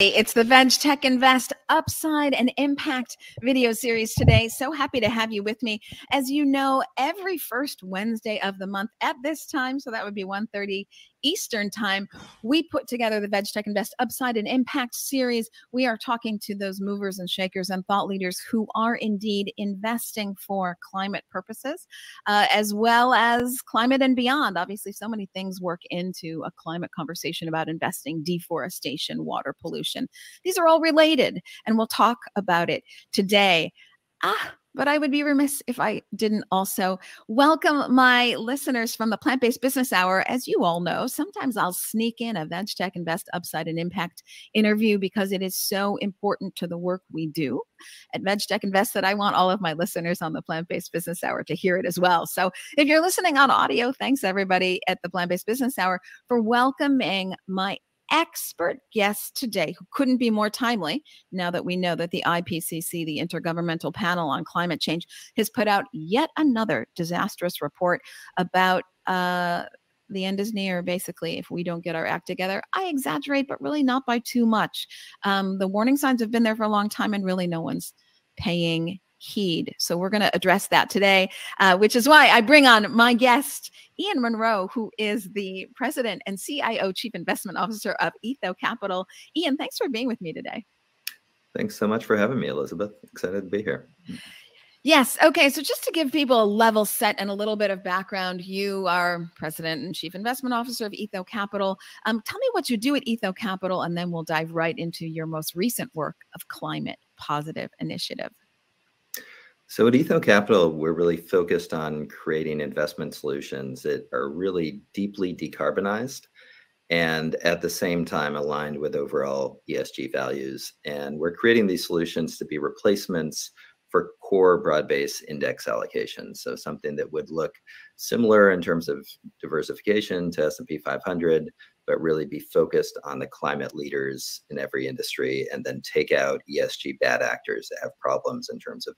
It's the VegTech Invest Upside and Impact video series today. So happy to have you with me. As you know, every first Wednesday of the month at this time, so that would be 1:30 Eastern time, we put together the VegTech Invest Upside and Impact series. We are talking to those movers and shakers and thought leaders who are indeed investing for climate purposes, uh, as well as climate and beyond. Obviously, so many things work into a climate conversation about investing, deforestation, water pollution. These are all related, and we'll talk about it today. Ah, but I would be remiss if I didn't also welcome my listeners from the Plant Based Business Hour. As you all know, sometimes I'll sneak in a VegTech Invest Upside and Impact interview because it is so important to the work we do at VegTech Invest that I want all of my listeners on the Plant Based Business Hour to hear it as well. So if you're listening on audio, thanks everybody at the Plant Based Business Hour for welcoming my expert guest today who couldn't be more timely now that we know that the IPCC, the Intergovernmental Panel on Climate Change, has put out yet another disastrous report about uh, the end is near, basically, if we don't get our act together. I exaggerate, but really not by too much. Um, the warning signs have been there for a long time, and really no one's paying heed. So we're going to address that today, uh, which is why I bring on my guest, Ian Monroe, who is the president and CIO, Chief Investment Officer of Etho Capital. Ian, thanks for being with me today. Thanks so much for having me, Elysabeth. Excited to be here. Yes. Okay. So, just to give people a level set and a little bit of background, you are president and chief investment officer of Etho Capital. Um, tell me what you do at Etho Capital, and then we'll dive right into your most recent work of Climate Positive Initiative. So at Etho Capital, we're really focused on creating investment solutions that are really deeply decarbonized and at the same time aligned with overall ESG values. And we're creating these solutions to be replacements for core broad-based index allocations. So something that would look similar in terms of diversification to S&P 500, but really be focused on the climate leaders in every industry and then take out ESG bad actors that have problems in terms of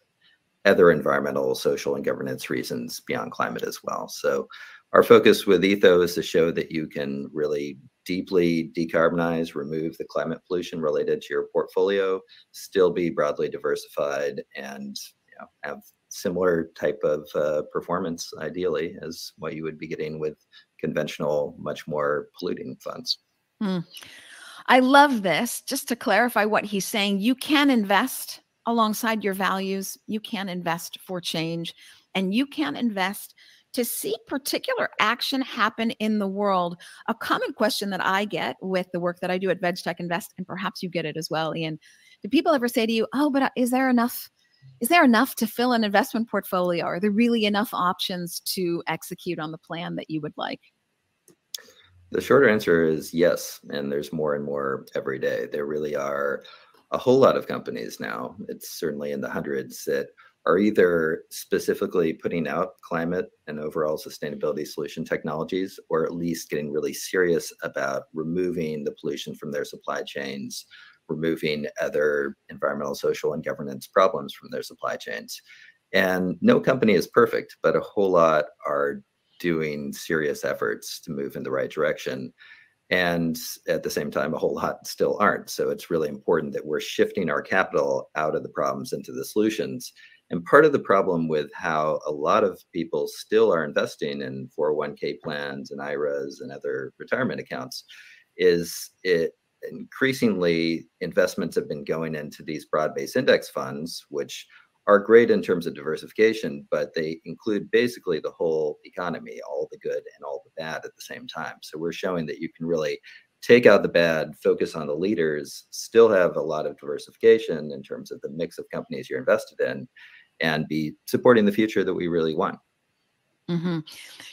other environmental, social, and governance reasons beyond climate as well. So our focus with Etho is to show that you can really deeply decarbonize, remove the climate pollution related to your portfolio, still be broadly diversified, and you know, have similar type of uh, performance, ideally, as what you would be getting with conventional, much more polluting funds. Mm. I love this. Just to clarify what he's saying, you can invest alongside your values. You can invest for change and you can invest to see particular action happen in the world. A common question that I get with the work that I do at VegTech Invest, and perhaps you get it as well, Ian. Do people ever say to you, "Oh, but uh, is there enough? Is there enough to fill an investment portfolio? Are there really enough options to execute on the plan that you would like?" The short answer is yes, and there's more and more every day. There really are a whole lot of companies now, it's certainly in the hundreds, that are either specifically putting out climate and overall sustainability solution technologies, or at least getting really serious about removing the pollution from their supply chains, removing other environmental, social, and governance problems from their supply chains. And no company is perfect, but a whole lot are doing serious efforts to move in the right direction and at the same time a whole lot still aren't. So it's really important that we're shifting our capital out of the problems into the solutions. And part of the problem with how a lot of people still are investing in 401k plans and iras and other retirement accounts is it increasingly investments have been going into these broad-based index funds which are great in terms of diversification, but they include basically the whole economy, all the good and all the bad at the same time. So we're showing that you can really take out the bad, focus on the leaders, still have a lot of diversification in terms of the mix of companies you're invested in, and be supporting the future that we really want. Mm-hmm.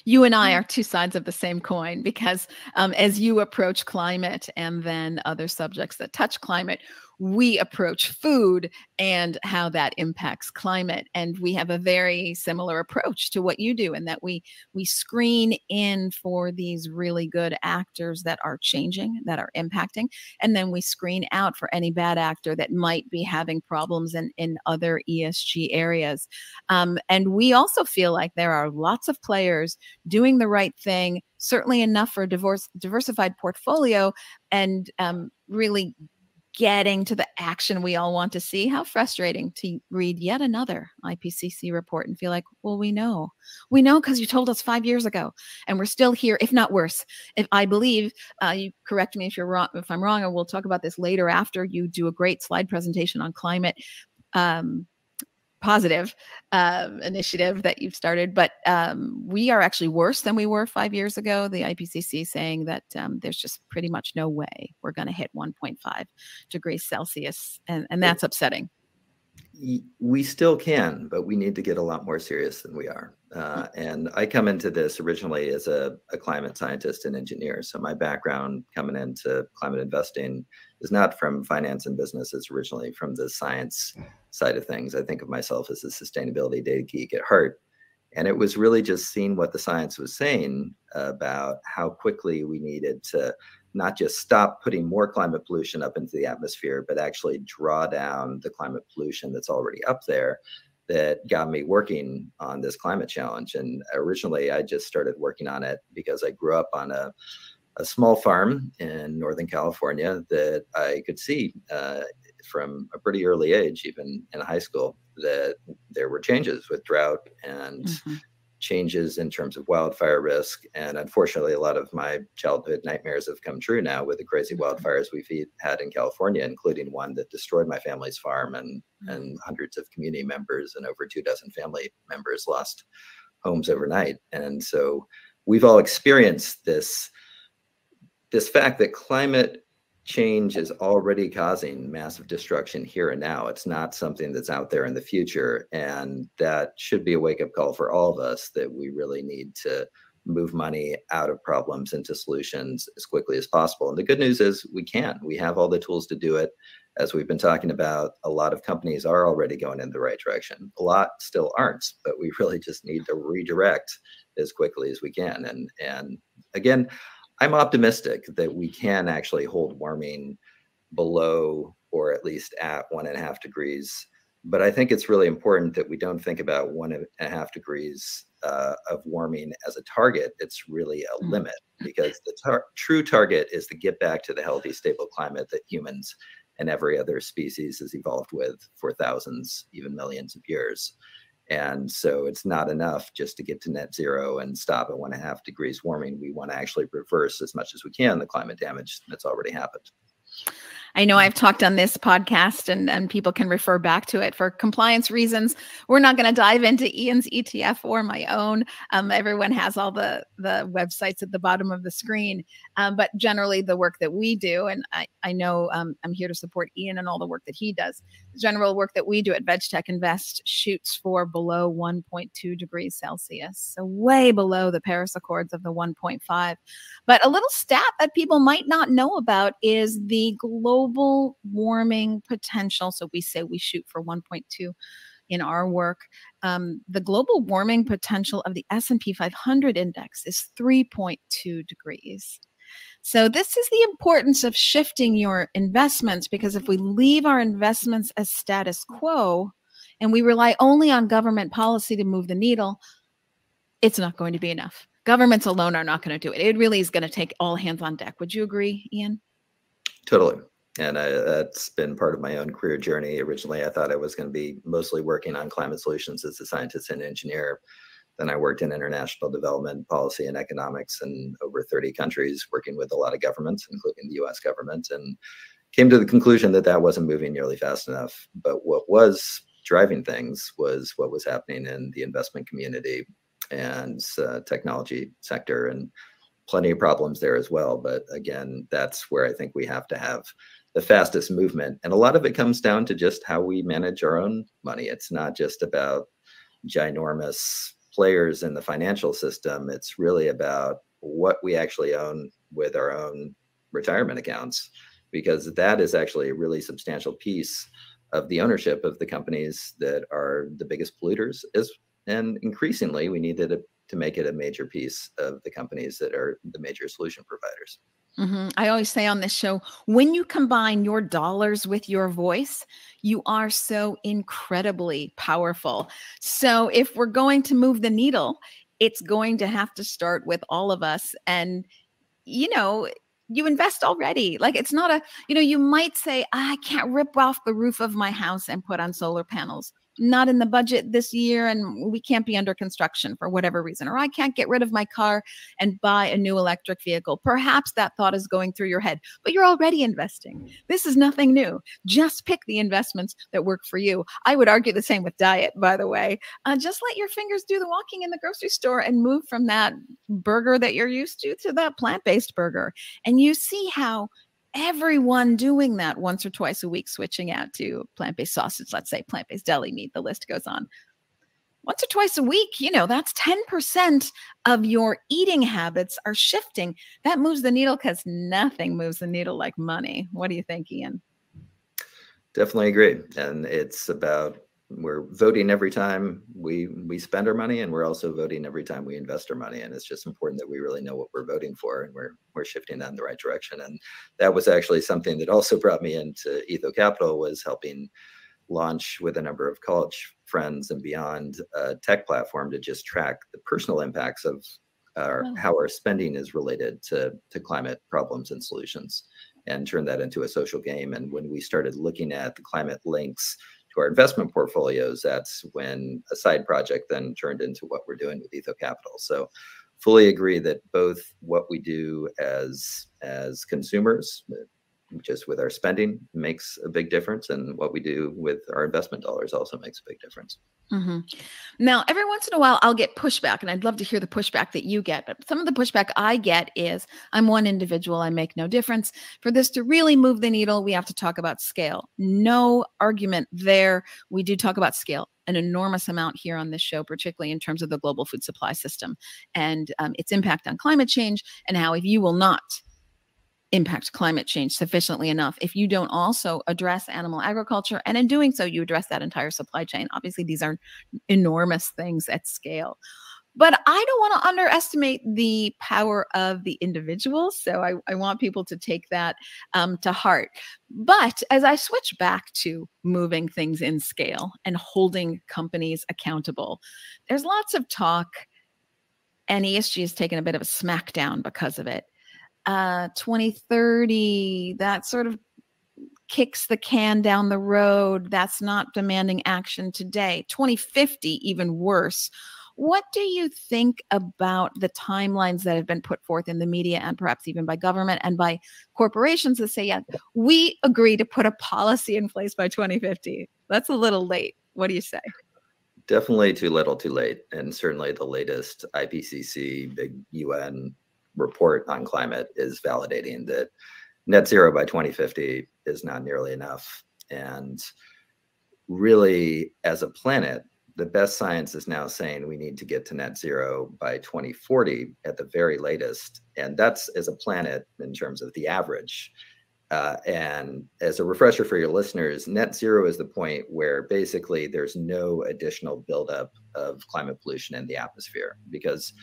You and I are two sides of the same coin because um, as you approach climate and then other subjects that touch climate, we approach food and how that impacts climate and we have a very similar approach to what you do in that we we screen in for these really good actors that are changing that are impacting and then we screen out for any bad actor that might be having problems in in other esg areas. Um, and we also feel like there are lots of players doing the right thing certainly enough for a divorce, diversified portfolio and um, really getting to the action we all want to see. How frustrating to read yet another IPCC report and feel like, well, we know. We know because you told us five years ago, and we're still here, if not worse. If I believe, uh, you correct me if you're wrong, if I'm wrong, and we'll talk about this later after you do a great slide presentation on climate. Um, positive um, initiative that you've started, but um, we are actually worse than we were five years ago. The IPCC saying that um, there's just pretty much no way we're going to hit 1.5 degrees Celsius, and, and that's upsetting we still can, but we need to get a lot more serious than we are. Uh, and I come into this originally as a, a, climate scientist and engineer. So my background coming into climate investing is not from finance and business. It's originally from the science side of things. I think of myself as a sustainability data geek at heart. And it was really just seeing what the science was saying about how quickly we needed to not just stop putting more climate pollution up into the atmosphere, but actually draw down the climate pollution that's already up there that got me working on this climate challenge. And originally, I just started working on it because I grew up on a, a small farm in Northern California that I could see uh, from a pretty early age, even in high school, that there were changes with drought and mm-hmm changes in terms of wildfire risk. And unfortunately, a lot of my childhood nightmares have come true now with the crazy mm-hmm. wildfires we've had in California, including one that destroyed my family's farm and, mm. and hundreds of community members and over two dozen family members lost homes overnight. And so we've all experienced this, this fact that climate change is already causing massive destruction here and now. It's not something that's out there in the future. And that should be a wake up call for all of us that we really need to move money out of problems into solutions as quickly as possible. And the good news is we can. We have all the tools to do it. As we've been talking about, a lot of companies are already going in the right direction. A lot still aren't, but we really just need to redirect as quickly as we can. And and again, I'm optimistic that we can actually hold warming below or at least at one and a half degrees. But I think it's really important that we don't think about one and a half degrees uh, of warming as a target. It's really a mm. limit because the tar true target is to get back to the healthy, stable climate that humans and every other species has evolved with for thousands, even millions of years. And so it's not enough just to get to net zero and stop at one and a half degrees warming. We want to actually reverse as much as we can the climate damage that's already happened. I know I've talked on this podcast and, and people can refer back to it for compliance reasons. We're not going to dive into Ian's ETF or my own. Um, everyone has all the, the websites at the bottom of the screen. Um, but generally, the work that we do, and I, I know um, I'm here to support Ian and all the work that he does, the general work that we do at VegTech Invest shoots for below 1.2 degrees Celsius. So, way below the Paris Accords of the 1.5. But a little stat that people might not know about is the global global warming potential. So we say we shoot for 1.2 in our work. Um, the global warming potential of the S&P 500 index is 3.2 degrees. So this is the importance of shifting your investments because if we leave our investments as status quo and we rely only on government policy to move the needle, it's not going to be enough. Governments alone are not going to do it. It really is going to take all hands on deck. Would you agree, Ian? Totally and I, that's been part of my own career journey. Originally, I thought I was going to be mostly working on climate solutions as a scientist and engineer. Then I worked in international development, policy, and economics in over 30 countries, working with a lot of governments, including the US government, and came to the conclusion that that wasn't moving nearly fast enough. But what was driving things was what was happening in the investment community and uh, technology sector and plenty of problems there as well. But again, that's where I think we have to have the fastest movement. And a lot of it comes down to just how we manage our own money. It's not just about ginormous players in the financial system. It's really about what we actually own with our own retirement accounts, because that is actually a really substantial piece of the ownership of the companies that are the biggest polluters. Is and increasingly, we need to, to make it a major piece of the companies that are the major solution providers. Mm-hmm. I always say on this show when you combine your dollars with your voice, you are so incredibly powerful. So, if we're going to move the needle, it's going to have to start with all of us. And, you know, you invest already. Like it's not a, you know, you might say, I can't rip off the roof of my house and put on solar panels not in the budget this year and we can't be under construction for whatever reason, or I can't get rid of my car and buy a new electric vehicle. Perhaps that thought is going through your head, but you're already investing. This is nothing new. Just pick the investments that work for you. I would argue the same with diet, by the way. Uh, just let your fingers do the walking in the grocery store and move from that burger that you're used to to that plant based burger. And you see how everyone doing that once or twice a week, switching out to plant based sausage, let's say plant based deli meat, the list goes on. Once or twice a week, you know, that's 10% of your eating habits are shifting. That moves the needle because nothing moves the needle like money. What do you think, Ian? Definitely agree. And it's about we're voting every time we we spend our money and we're also voting every time we invest our money and it's just important that we really know what we're voting for and we're we're shifting that in the right direction and that was actually something that also brought me into etho capital was helping launch with a number of college friends and beyond a tech platform to just track the personal impacts of our, wow. how our spending is related to to climate problems and solutions and turn that into a social game and when we started looking at the climate links to our investment portfolios, that's when a side project then turned into what we're doing with Etho Capital. So fully agree that both what we do as as consumers just with our spending makes a big difference and what we do with our investment dollars also makes a big difference. Mm-hmm. now every once in a while i'll get pushback and i'd love to hear the pushback that you get but some of the pushback i get is i'm one individual i make no difference. For this to really move the needle we have to talk about scale. No argument there. We do talk about scale an enormous amount here on this show, particularly in terms of the global food supply system and um, its impact on climate change, and how if you will not impact climate change sufficiently enough. If you don't also address animal agriculture and in doing so you address that entire supply chain. Obviously these are enormous things at scale. But i don't want to underestimate the power of the individual so i, I want people to take that um, to heart. But as i switch back to moving things in scale and holding companies accountable there's lots of talk. And esg has taken a bit of a smackdown because of it uh, 2030, that sort of kicks the can down the road. That's not demanding action today. 2050, even worse. What do you think about the timelines that have been put forth in the media and perhaps even by government and by corporations that say, yeah, we agree to put a policy in place by 2050? That's a little late. What do you say? Definitely too little, too late. And certainly the latest IPCC, big UN report on climate is validating that net zero by 2050 is not nearly enough. And really, as a planet, the best science is now saying we need to get to net zero by 2040 at the very latest. And that's as a planet in terms of the average. Uh, and as a refresher for your listeners, net zero is the point where basically there's no additional buildup of climate pollution in the atmosphere because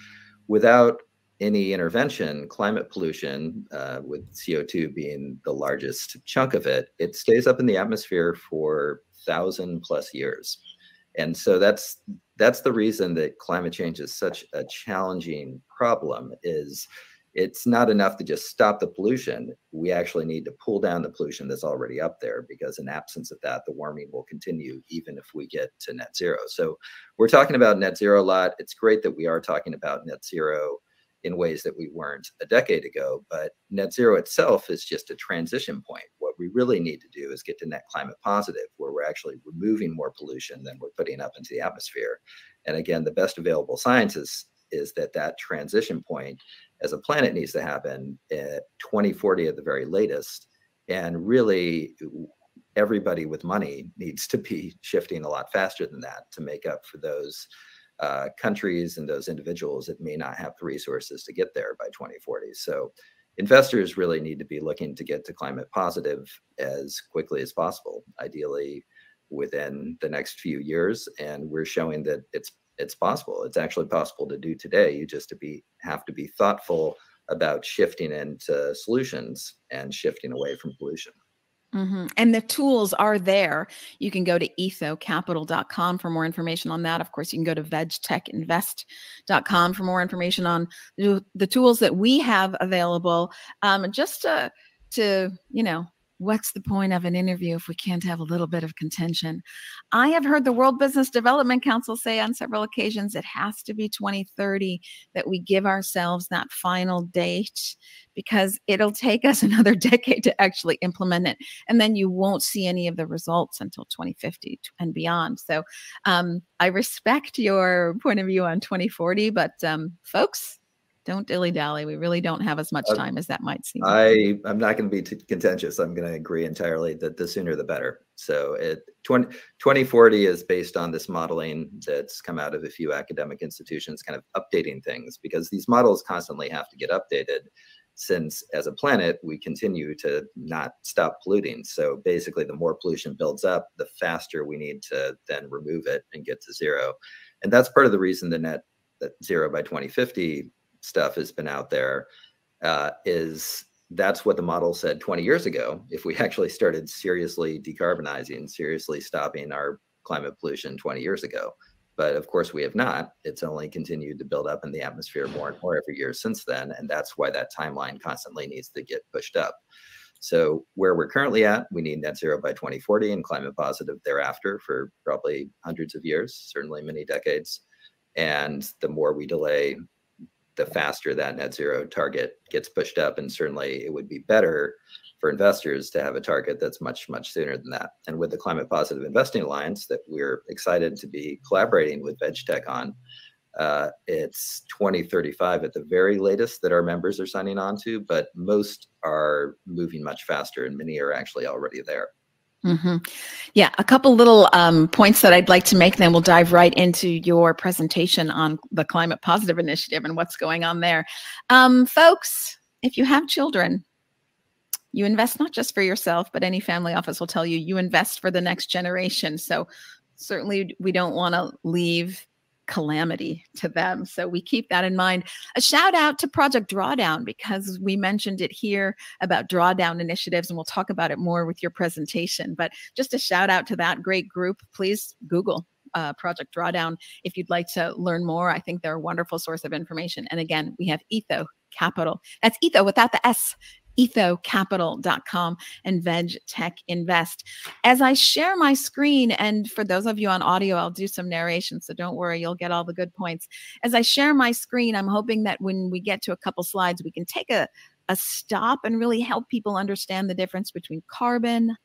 without any intervention, climate pollution, uh, with CO2 being the largest chunk of it, it stays up in the atmosphere for thousand plus years. And so that's that's the reason that climate change is such a challenging problem is it's not enough to just stop the pollution. We actually need to pull down the pollution that's already up there because in absence of that, the warming will continue even if we get to net zero. So we're talking about net zero a lot. It's great that we are talking about net zero in ways that we weren't a decade ago. But net zero itself is just a transition point. What we really need to do is get to net climate positive, where we're actually removing more pollution than we're putting up into the atmosphere. And again, the best available science is, is that that transition point as a planet needs to happen at 2040 at the very latest. And really, everybody with money needs to be shifting a lot faster than that to make up for those uh, countries and those individuals that may not have the resources to get there by 2040. So investors really need to be looking to get to climate positive as quickly as possible, ideally within the next few years. And we're showing that it's it's possible. It's actually possible to do today. You just to be have to be thoughtful about shifting into solutions and shifting away from pollution. Mm-hmm. And the tools are there. You can go to ethocapital.com for more information on that. Of course, you can go to vegtechinvest.com for more information on the tools that we have available. Um, just to, to, you know, what's the point of an interview if we can't have a little bit of contention? I have heard the World Business Development Council say on several occasions it has to be 2030 that we give ourselves that final date because it'll take us another decade to actually implement it. And then you won't see any of the results until 2050 and beyond. So um, I respect your point of view on 2040, but um, folks, don't dilly dally. We really don't have as much uh, time as that might seem. I I'm not going to be contentious. I'm going to agree entirely that the sooner the better. So it 20, 2040 is based on this modeling that's come out of a few academic institutions, kind of updating things because these models constantly have to get updated. Since as a planet we continue to not stop polluting, so basically the more pollution builds up, the faster we need to then remove it and get to zero, and that's part of the reason the net that zero by 2050 stuff has been out there uh, is that's what the model said 20 years ago. If we actually started seriously decarbonizing, seriously stopping our climate pollution 20 years ago. But of course, we have not. It's only continued to build up in the atmosphere more and more every year since then. And that's why that timeline constantly needs to get pushed up. So, where we're currently at, we need net zero by 2040 and climate positive thereafter for probably hundreds of years, certainly many decades. And the more we delay the faster that net zero target gets pushed up. And certainly it would be better for investors to have a target that's much, much sooner than that. And with the Climate Positive Investing Alliance that we're excited to be collaborating with VegTech on, uh, it's 2035 at the very latest that our members are signing on to, but most are moving much faster and many are actually already there. Mm-hmm. Yeah, a couple little um, points that I'd like to make, then we'll dive right into your presentation on the Climate Positive Initiative and what's going on there. Um, folks, if you have children, you invest not just for yourself, but any family office will tell you you invest for the next generation. So certainly we don't want to leave calamity to them. So we keep that in mind. A shout out to Project Drawdown because we mentioned it here about drawdown initiatives, and we'll talk about it more with your presentation. But just a shout out to that great group. Please Google uh, Project Drawdown if you'd like to learn more. I think they're a wonderful source of information. And again, we have Etho Capital. That's Etho without the S ethocapital.com and VegTech Invest. As I share my screen, and for those of you on audio, I'll do some narration, so don't worry, you'll get all the good points. As I share my screen, I'm hoping that when we get to a couple slides, we can take a, a stop and really help people understand the difference between carbon,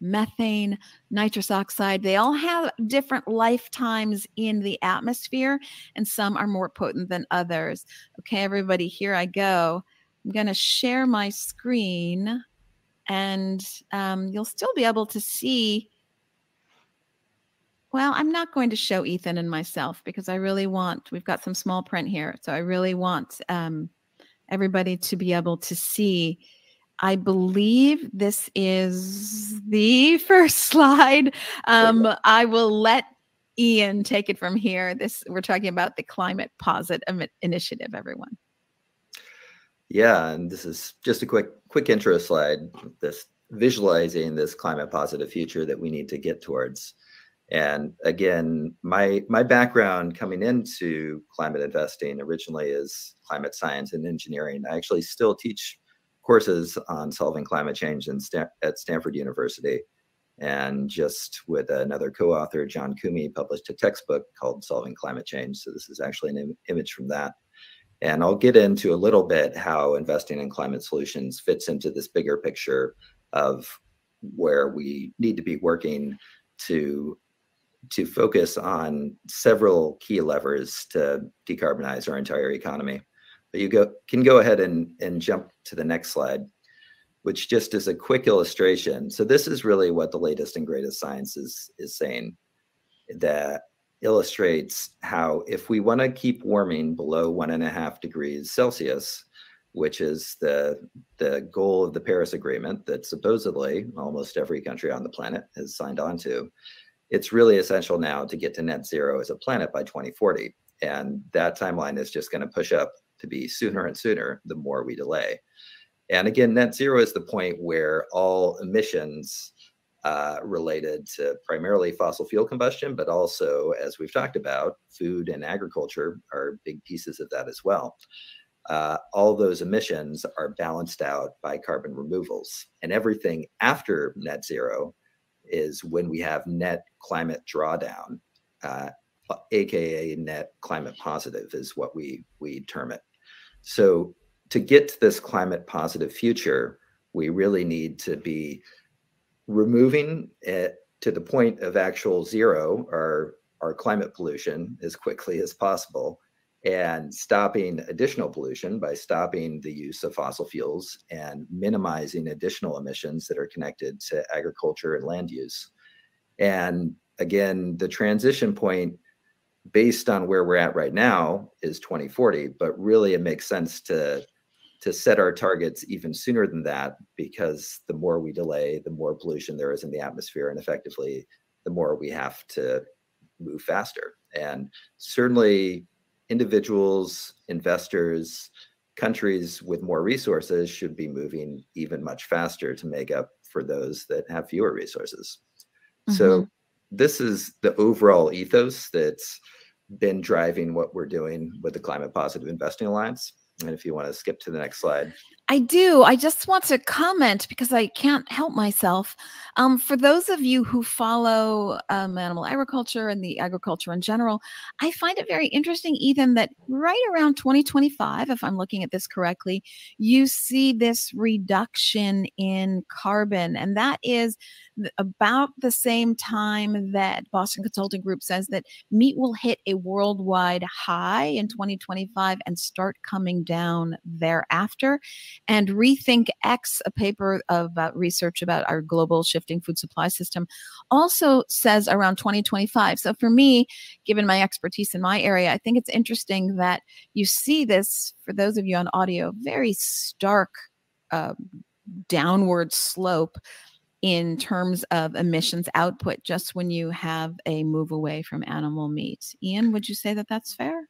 methane, nitrous oxide. They all have different lifetimes in the atmosphere, and some are more potent than others. Okay, everybody, here I go. I'm going to share my screen and um, you'll still be able to see. Well, I'm not going to show Ethan and myself because I really want, we've got some small print here. So I really want um, everybody to be able to see. I believe this is the first slide. Um, I will let Ian take it from here. This we're talking about the climate positive initiative, everyone. Yeah, and this is just a quick quick intro slide. This visualizing this climate positive future that we need to get towards. And again, my my background coming into climate investing originally is climate science and engineering. I actually still teach courses on solving climate change Stan at Stanford University. And just with another co-author, John Koomey, published a textbook called Solving Climate Change. So this is actually an Im image from that. And I'll get into a little bit how investing in climate solutions fits into this bigger picture of where we need to be working to to focus on several key levers to decarbonize our entire economy. But you go can go ahead and, and jump to the next slide, which just is a quick illustration. So this is really what the latest and greatest science is, is saying that illustrates how if we want to keep warming below one and a half degrees Celsius, which is the the goal of the Paris Agreement that supposedly almost every country on the planet has signed on to, it's really essential now to get to net zero as a planet by 2040. And that timeline is just going to push up to be sooner and sooner the more we delay. And again, net zero is the point where all emissions uh, related to primarily fossil fuel combustion, but also, as we've talked about, food and agriculture are big pieces of that as well. Uh, all those emissions are balanced out by carbon removals. And everything after net zero is when we have net climate drawdown, uh, aka net climate positive, is what we we term it. So to get to this climate positive future, we really need to be removing it to the point of actual zero our our climate pollution as quickly as possible and stopping additional pollution by stopping the use of fossil fuels and minimizing additional emissions that are connected to agriculture and land use. And again, the transition point based on where we're at right now is 2040, but really it makes sense to to set our targets even sooner than that because the more we delay, the more pollution there is in the atmosphere, and effectively, the more we have to move faster. And certainly, individuals, investors, countries with more resources should be moving even much faster to make up for those that have fewer resources. Mm-hmm. So, this is the overall ethos that's been driving what we're doing with the Climate Positive Investing Alliance. And if you want to skip to the next slide. I do. I just want to comment because I can't help myself. Um, for those of you who follow um, animal agriculture and the agriculture in general, I find it very interesting, Ethan, that right around 2025, if I'm looking at this correctly, you see this reduction in carbon. And that is about the same time that Boston Consulting Group says that meat will hit a worldwide high in 2025 and start coming down thereafter. And Rethink X, a paper about research about our global shifting food supply system, also says around 2025. So for me, given my expertise in my area, I think it's interesting that you see this, for those of you on audio, very stark uh, downward slope in terms of emissions output just when you have a move away from animal meat. Ian, would you say that that's fair?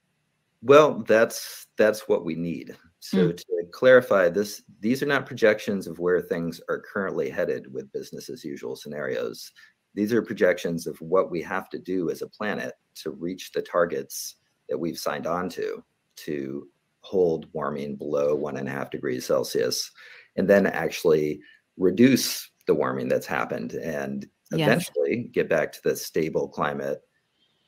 Well, that's that's what we need. So mm. to clarify this, these are not projections of where things are currently headed with business as usual scenarios. These are projections of what we have to do as a planet to reach the targets that we've signed on to to hold warming below one and a half degrees Celsius, and then actually reduce the warming that's happened and eventually yes. get back to the stable climate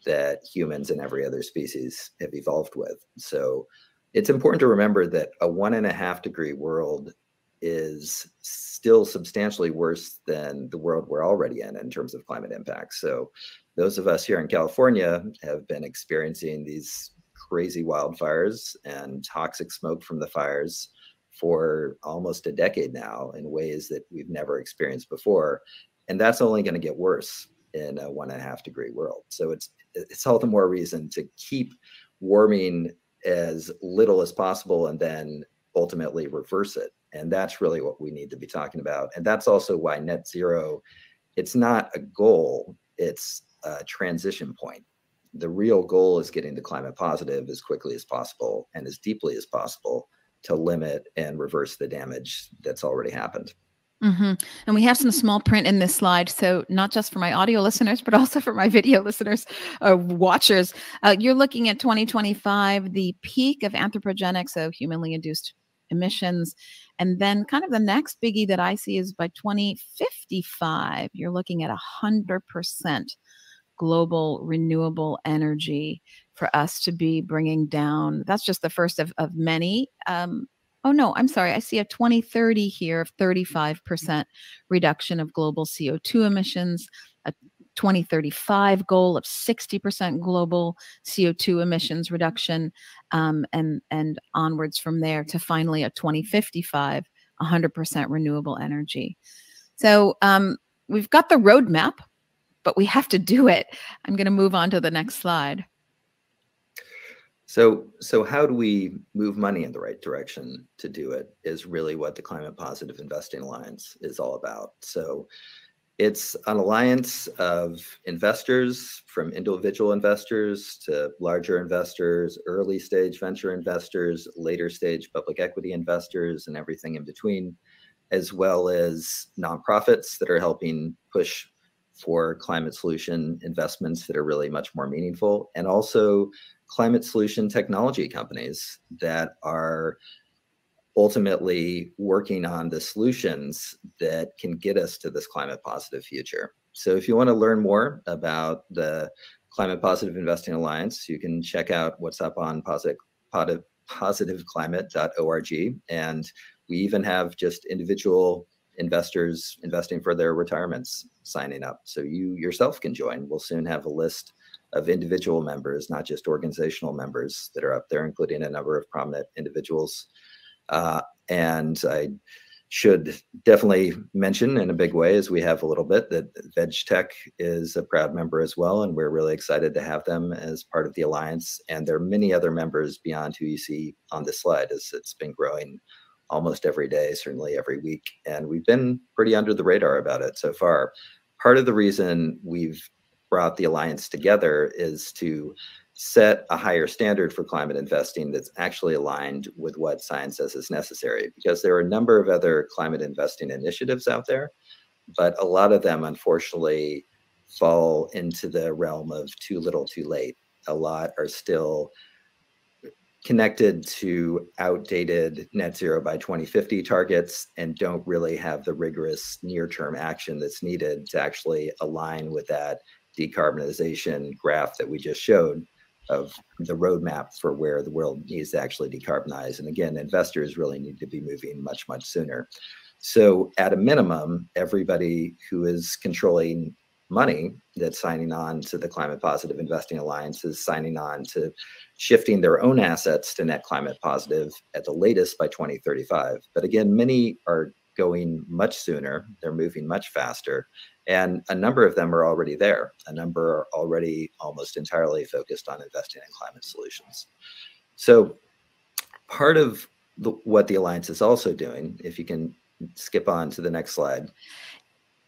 that humans and every other species have evolved with. So it's important to remember that a one and a half degree world is still substantially worse than the world we're already in in terms of climate impacts. So those of us here in California have been experiencing these crazy wildfires and toxic smoke from the fires for almost a decade now in ways that we've never experienced before. And that's only going to get worse in a one and a half degree world. So it's it's all the more reason to keep warming as little as possible and then ultimately reverse it. And that's really what we need to be talking about. And that's also why net zero, it's not a goal, it's a transition point. The real goal is getting the climate positive as quickly as possible and as deeply as possible to limit and reverse the damage that's already happened. Mm-hmm. And we have some small print in this slide. So, not just for my audio listeners, but also for my video listeners, or watchers. Uh, you're looking at 2025, the peak of anthropogenic, so humanly induced emissions. And then, kind of the next biggie that I see is by 2055, you're looking at 100% global renewable energy for us to be bringing down. That's just the first of, of many. Um, oh, no, I'm sorry. I see a 2030 here of 35% reduction of global CO2 emissions, a 2035 goal of 60% global CO2 emissions reduction, um, and, and onwards from there to finally a 2055, 100% renewable energy. So um, we've got the roadmap, but we have to do it. I'm going to move on to the next slide. So, so how do we move money in the right direction to do it is really what the Climate Positive Investing Alliance is all about. So It's an alliance of investors from individual investors to larger investors, early stage venture investors, later stage public equity investors, and everything in between, as well as nonprofits that are helping push for climate solution investments that are really much more meaningful, and also climate solution technology companies that are ultimately working on the solutions that can get us to this climate positive future. So if you want to learn more about the Climate Positive Investing Alliance, you can check out what's up on positive, positiveclimate.org. And we even have just individual investors investing for their retirements signing up. So you yourself can join. We'll soon have a list of individual members, not just organizational members that are up there, including a number of prominent individuals. Uh, and I should definitely mention in a big way, as we have a little bit, that VegTech is a proud member as well. And we're really excited to have them as part of the alliance. And there are many other members beyond who you see on this slide, as it's been growing almost every day, certainly every week. And we've been pretty under the radar about it so far. Part of the reason we've brought the alliance together is to set a higher standard for climate investing that's actually aligned with what science says is necessary. Because there are a number of other climate investing initiatives out there but a lot of them unfortunately fall into the realm of too little too late. A lot are still connected to outdated net zero by 2050 targets and don't really have the rigorous near term action that's needed to actually align with that decarbonization graph that we just showed of the roadmap for where the world needs to actually decarbonize. And again, investors really need to be moving much, much sooner. So, at a minimum, everybody who is controlling money that's signing on to the Climate Positive Investing Alliance is signing on to shifting their own assets to net climate positive at the latest by 2035. But again, many are going much sooner, they're moving much faster, and a number of them are already there. A number are already almost entirely focused on investing in climate solutions. So, part of the, what the Alliance is also doing, if you can skip on to the next slide,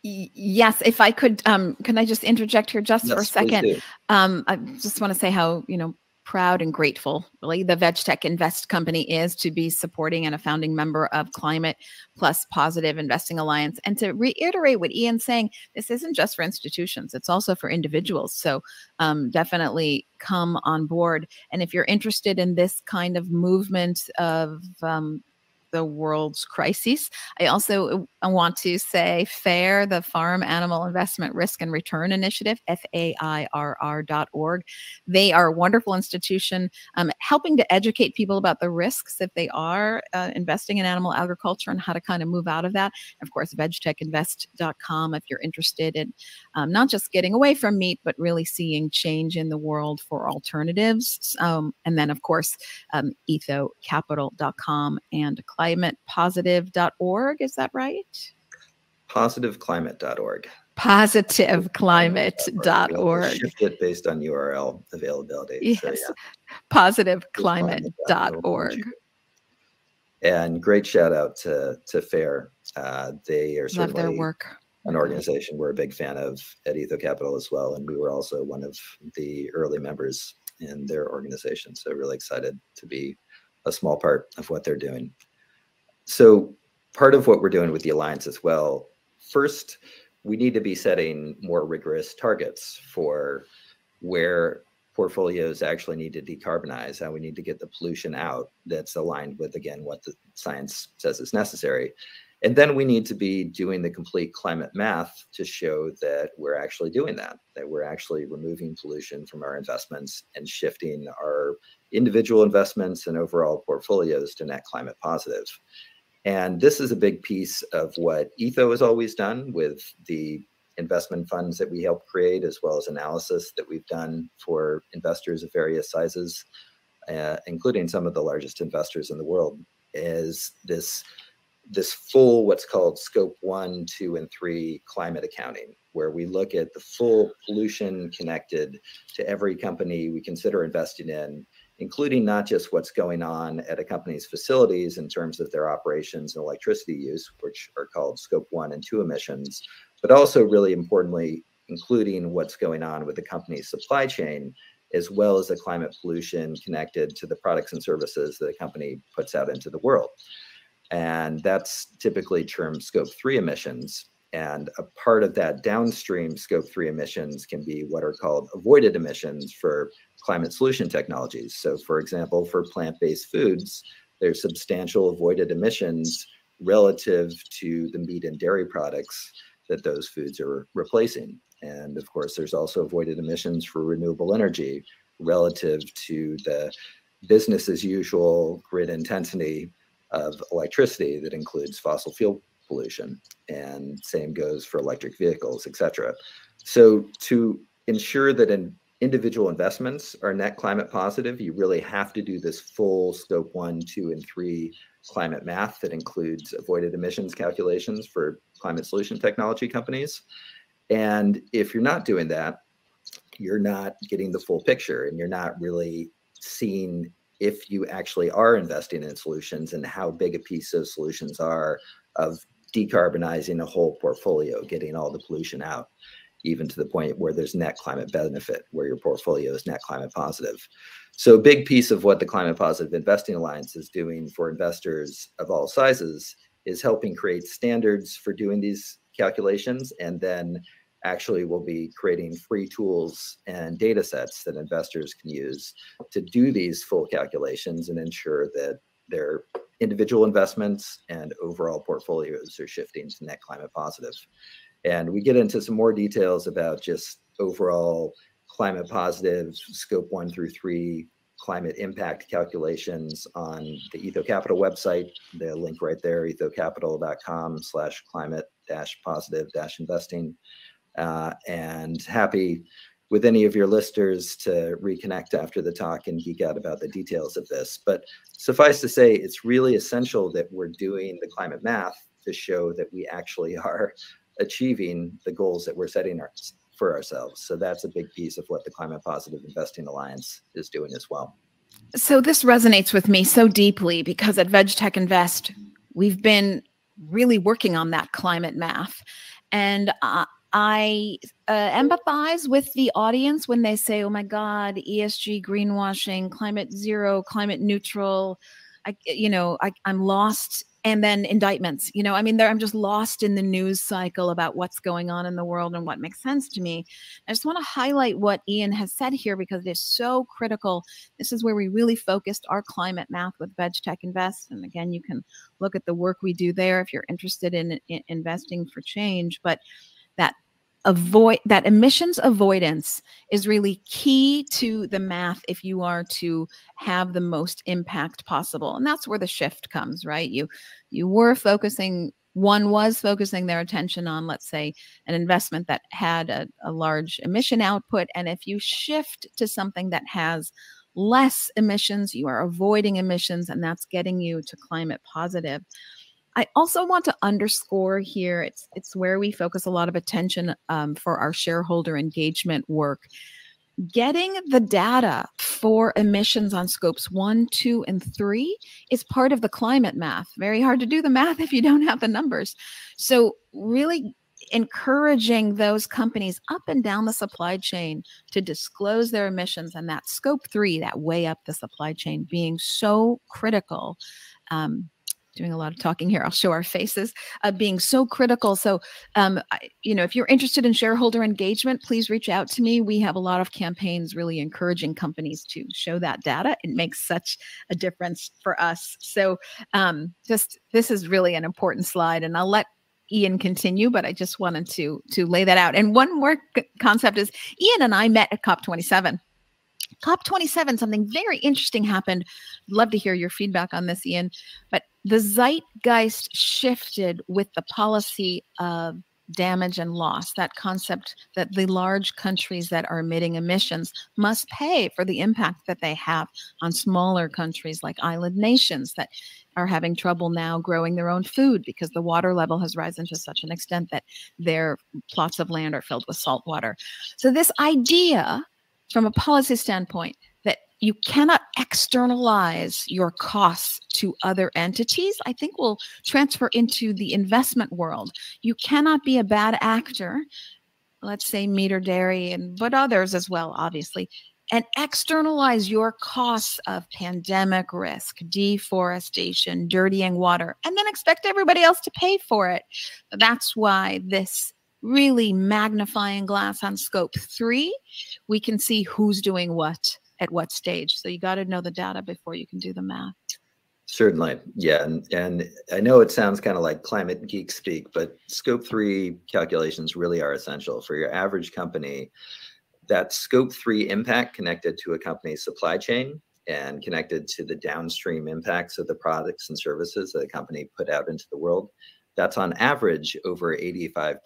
Yes, if I could, um, can I just interject here just yes, for a second? Um, I just want to say how you know proud and grateful, really, the VegTech Invest company is to be supporting and a founding member of Climate Plus Positive Investing Alliance. And to reiterate what Ian's saying, this isn't just for institutions; it's also for individuals. So um, definitely come on board. And if you're interested in this kind of movement of um, the world's crises. I also want to say FAIRR, the Farm Animal Investment Risk and Return Initiative, F-A-I-R-R.org. They are a wonderful institution um, helping to educate people about the risks if they are uh, investing in animal agriculture and how to kind of move out of that. Of course, vegtechinvest.com if you're interested in um, not just getting away from meat, but really seeing change in the world for alternatives. Um, and then, of course, um, ethocapital.com and climatepositive.org. Is that right? Positiveclimate.org. Positiveclimate.org. Shift it based on URL availability. Yes. So, yeah. Positiveclimate.org. And great shout out to to FAIRR. Uh, they are certainly love their work. An organization we're a big fan of at Etho Capital as well, and we were also one of the early members in their organization. So really excited to be a small part of what they're doing. So part of what we're doing with the alliance as well, first, we need to be setting more rigorous targets for where portfolios actually need to decarbonize, how we need to get the pollution out that's aligned with, again, what the science says is necessary. And then we need to be doing the complete climate math to show that we're actually doing that, that we're actually removing pollution from our investments and shifting our individual investments and overall portfolios to net climate positive. And this is a big piece of what Etho has always done with the investment funds that we help create, as well as analysis that we've done for investors of various sizes, uh, including some of the largest investors in the world, is this this full what's called scope one, two, and three climate accounting, where we look at the full pollution connected to every company we consider investing in including not just what's going on at a company's facilities in terms of their operations and electricity use, which are called scope one and two emissions, but also really importantly, including what's going on with the company's supply chain, as well as the climate pollution connected to the products and services that a company puts out into the world. And that's typically termed scope three emissions. And a part of that downstream scope three emissions can be what are called avoided emissions for climate solution technologies. So, for example, for plant based foods, there's substantial avoided emissions relative to the meat and dairy products that those foods are replacing. And of course, there's also avoided emissions for renewable energy relative to the business as usual grid intensity of electricity that includes fossil fuel pollution. And same goes for electric vehicles, et cetera. So to ensure that in individual investments are net climate positive, you really have to do this full scope one, two, and three climate math that includes avoided emissions calculations for climate solution technology companies. And if you're not doing that, you're not getting the full picture and you're not really seeing if you actually are investing in solutions and how big a piece of solutions are of decarbonizing a whole portfolio, getting all the pollution out, even to the point where there's net climate benefit, where your portfolio is net climate positive. So a big piece of what the Climate Positive Investing Alliance is doing for investors of all sizes is helping create standards for doing these calculations and then actually we'll be creating free tools and data sets that investors can use to do these full calculations and ensure that their individual investments and overall portfolios are shifting to net climate positive. And we get into some more details about just overall climate positive scope one through three climate impact calculations on the Etho Capital website. The link right there, ethocapital.com slash climate dash positive dash investing uh, and happy with any of your listeners to reconnect after the talk and geek out about the details of this. But suffice to say, it's really essential that we're doing the climate math to show that we actually are achieving the goals that we're setting our, for ourselves. So that's a big piece of what the Climate Positive Investing Alliance is doing as well. So this resonates with me so deeply because at VegTech Invest, we've been really working on that climate math. And uh, I uh, empathize with the audience when they say, "Oh my God, ESG greenwashing, climate zero, climate neutral." I, you know, I, I'm lost. And then indictments. You know, I mean, there I'm just lost in the news cycle about what's going on in the world and what makes sense to me. I just want to highlight what Ian has said here because it is so critical. This is where we really focused our climate math with VegTech Invest. And again, you can look at the work we do there if you're interested in, in investing for change. But that avoid that emissions avoidance is really key to the math if you are to have the most impact possible. And that's where the shift comes right? You you were focusing one was focusing their attention on let's say an investment that had a, a large emission output. And if you shift to something that has less emissions you are avoiding emissions and that's getting you to climate positive I also want to underscore here it's it's where we focus a lot of attention um, for our shareholder engagement work. Getting the data for emissions on scopes one, two, and three is part of the climate math. Very hard to do the math if you don't have the numbers. So, really encouraging those companies up and down the supply chain to disclose their emissions and that scope three, that way up the supply chain, being so critical. Um, doing a lot of talking here. I'll show our faces uh, being so critical. So, um, I, you know, if you're interested in shareholder engagement, please reach out to me. We have a lot of campaigns really encouraging companies to show that data. It makes such a difference for us. So, um, just this is really an important slide, and I'll let Ian continue, but I just wanted to to lay that out. And one more concept is Ian and I met at COP27 COP27, something very interesting happened. Love to hear your feedback on this, Ian. But the zeitgeist shifted with the policy of damage and loss, that concept that the large countries that are emitting emissions must pay for the impact that they have on smaller countries like island nations that are having trouble now growing their own food because the water level has risen to such an extent that their plots of land are filled with salt water. So, this idea from a policy standpoint that you cannot externalize your costs to other entities. I think will transfer into the investment world. You cannot be a bad actor, let's say Meater Dairy and but others as well, obviously, and externalize your costs of pandemic risk, deforestation, dirtying water, and then expect everybody else to pay for it. That's why this really magnifying glass on scope three, we can see who's doing what at what stage. So you got to know the data before you can do the math. Certainly. Yeah. And, and I know it sounds kind of like climate geek speak, but scope three calculations really are essential for your average company. That scope three impact connected to a company's supply chain and connected to the downstream impacts of the products and services that a company put out into the world that's on average over 85%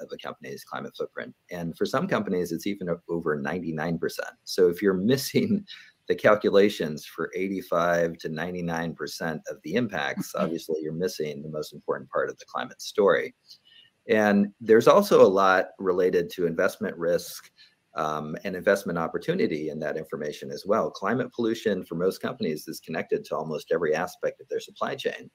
of a company's climate footprint. And for some companies, it's even over 99%. So if you're missing the calculations for 85 to 99% of the impacts, mm-hmm. obviously you're missing the most important part of the climate story. And there's also a lot related to investment risk um, and investment opportunity in that information as well. Climate pollution for most companies is connected to almost every aspect of their supply chain.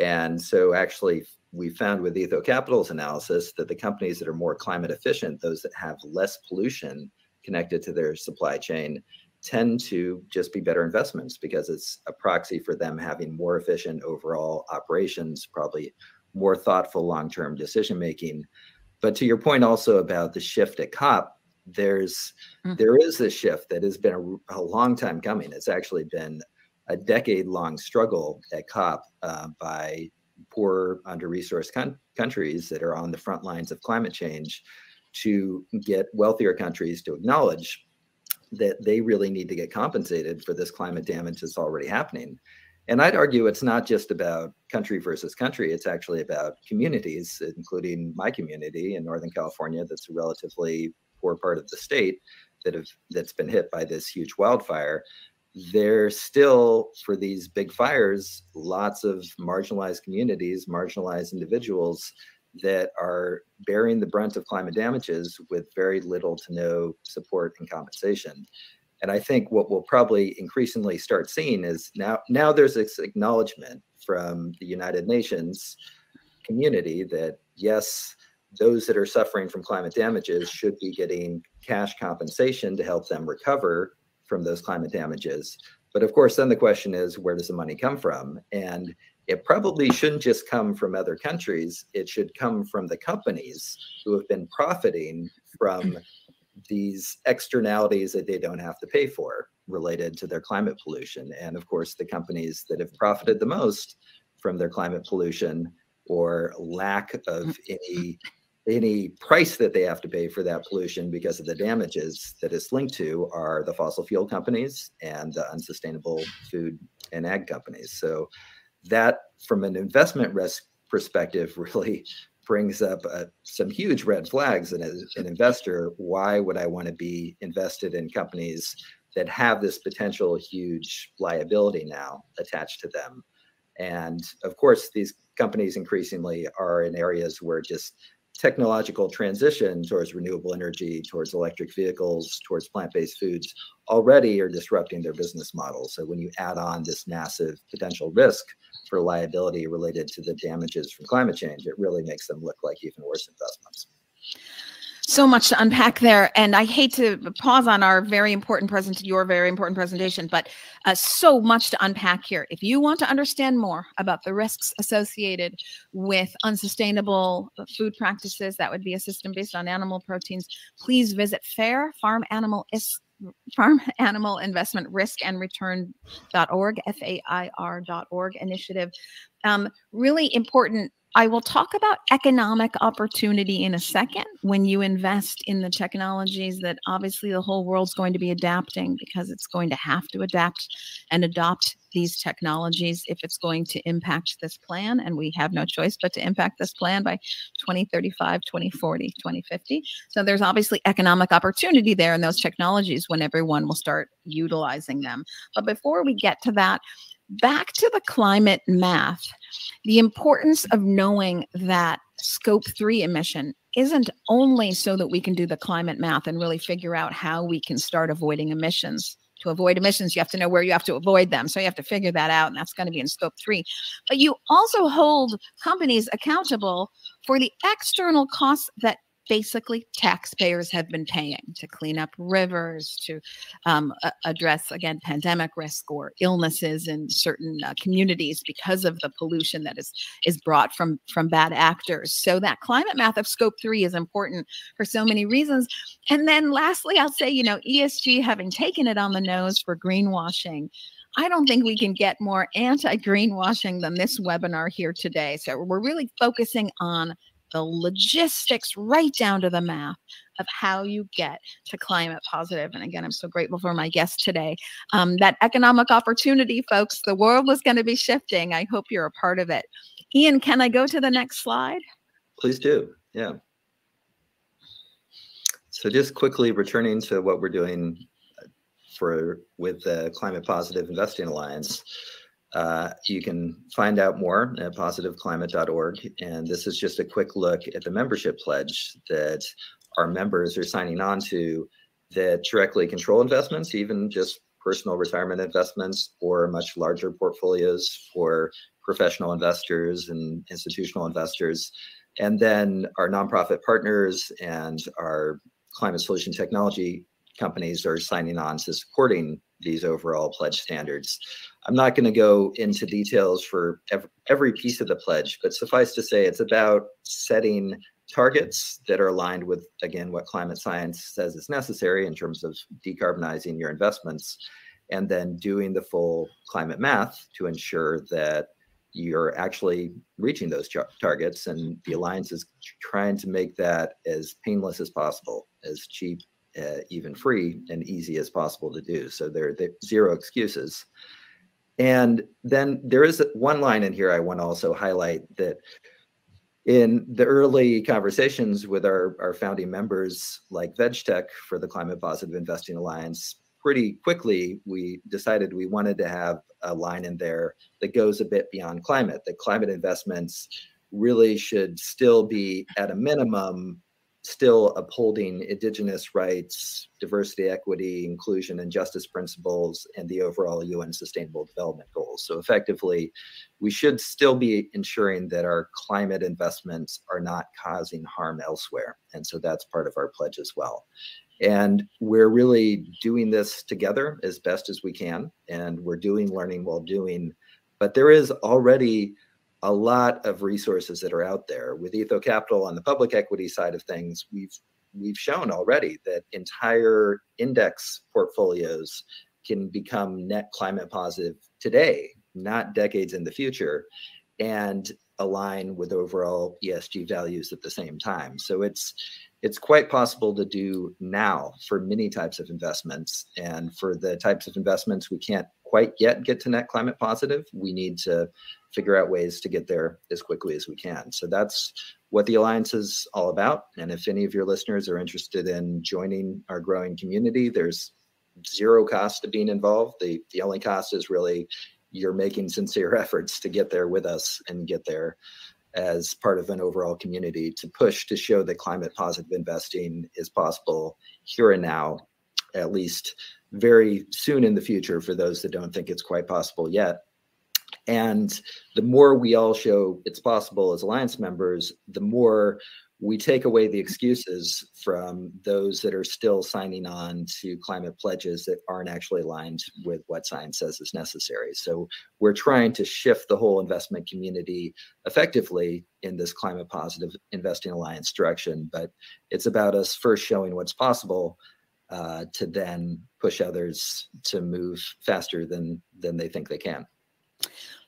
And so actually we found with Etho Capital's analysis that the companies that are more climate efficient, those that have less pollution connected to their supply chain, tend to just be better investments because it's a proxy for them having more efficient overall operations, probably more thoughtful long-term decision making. But to your point also about the shift at COP, there's mm-hmm. there is a shift that has been a, a long time coming. It's actually been a decade long struggle at COP uh, by poor, under resourced countries that are on the front lines of climate change to get wealthier countries to acknowledge that they really need to get compensated for this climate damage that's already happening. And I'd argue it's not just about country versus country, it's actually about communities, including my community in Northern California, that's a relatively poor part of the state that have that's been hit by this huge wildfire there's still for these big fires lots of marginalized communities marginalized individuals that are bearing the brunt of climate damages with very little to no support and compensation. And i think what we'll probably increasingly start seeing is now now there's this acknowledgement from the united nations community that yes those that are suffering from climate damages should be getting cash compensation to help them recover from those climate damages. But of course, then the question is, where does the money come from? And it probably shouldn't just come from other countries. It should come from the companies who have been profiting from these externalities that they don't have to pay for related to their climate pollution. And of course, the companies that have profited the most from their climate pollution or lack of any any price that they have to pay for that pollution because of the damages that it's linked to are the fossil fuel companies and the unsustainable food and ag companies. So that, from an investment risk perspective, really brings up uh, some huge red flags. And as an investor, why would I want to be invested in companies that have this potential huge liability now attached to them? And of course, these companies increasingly are in areas where just technological transition towards renewable energy, towards electric vehicles, towards plant-based foods already are disrupting their business models. So when you add on this massive potential risk for liability related to the damages from climate change, it really makes them look like even worse investments so much to unpack there and i hate to pause on our very important present your very important presentation but uh, so much to unpack here. If you want to understand more about the risks associated with unsustainable food practices that would be a system based on animal proteins please visit FAIRR farm animal is farm animal investment risk and return.org f-a-i-r.org initiative. Um, really important I will talk about economic opportunity in a second when you invest in the technologies that obviously the whole world's going to be adapting because it's going to have to adapt and adopt these technologies if it's going to impact this plan. And we have no choice but to impact this plan by 2035, 2040, 2050. So there's obviously economic opportunity there in those technologies when everyone will start utilizing them. But before we get to that, back to the climate math, the importance of knowing that scope three emission isn't only so that we can do the climate math and really figure out how we can start avoiding emissions to avoid emissions, you have to know where you have to avoid them. So you have to figure that out, and that's going to be in scope three. But you also hold companies accountable for the external costs that basically taxpayers have been paying to clean up rivers, to um, address, again, pandemic risk or illnesses in certain uh, communities because of the pollution that is, is brought from, from bad actors. So that climate math of scope three is important for so many reasons. And then lastly, I'll say, you know, ESG having taken it on the nose for greenwashing, I don't think we can get more anti greenwashing than this webinar here today. So we're really focusing on the logistics right down to the math of how you get to climate positive. And again, I'm so grateful for my guest today. Um, that economic opportunity, folks, the world is going to be shifting. I hope you're a part of it. Ian, can I go to the next slide? Please do. Yeah. So just quickly returning to what we're doing for with the Climate Positive Investing Alliance. Uh, you can find out more at positiveclimate.org. And this is just a quick look at the membership pledge that our members are signing on to that directly control investments, even just personal retirement investments or much larger portfolios for professional investors and institutional investors. And then our nonprofit partners and our climate solution technology companies are signing on to supporting these overall pledge standards. I'm not going to go into details for every piece of the pledge, but suffice to say, it's about setting targets that are aligned with, again, what climate science says is necessary in terms of decarbonizing your investments, and then doing the full climate math to ensure that you're actually reaching those targets. And the Alliance is trying to make that as painless as possible, as cheap, uh, even free, and easy as possible to do. So there are zero excuses. And then there is one line in here I want to also highlight that in the early conversations with our, our founding members like VegTech for the Climate Positive Investing Alliance, pretty quickly we decided we wanted to have a line in there that goes a bit beyond climate, that climate investments really should still be at a minimum still upholding indigenous rights, diversity, equity, inclusion, and justice principles, and the overall UN Sustainable Development Goals. So effectively, we should still be ensuring that our climate investments are not causing harm elsewhere. And so that's part of our pledge as well. And we're really doing this together as best as we can. And we're doing learning while doing, but there is already a lot of resources that are out there. With Etho Capital on the public equity side of things, we've we've shown already that entire index portfolios can become net climate positive today, not decades in the future, and align with overall ESG values at the same time. So it's it's quite possible to do now for many types of investments. And for the types of investments we can't quite yet get to net climate positive, we need to figure out ways to get there as quickly as we can. So that's what the Alliance is all about. And if any of your listeners are interested in joining our growing community, there's zero cost to being involved. The, the only cost is really you're making sincere efforts to get there with us and get there as part of an overall community to push to show that climate positive investing is possible here and now, at least very soon in the future for those that don't think it's quite possible yet. And the more we all show it's possible as alliance members, the more we take away the excuses from those that are still signing on to climate pledges that aren't actually aligned with what science says is necessary. So we're trying to shift the whole investment community effectively in this climate positive investing alliance direction. But it's about us first showing what's possible uh, to then push others to move faster than than they think they can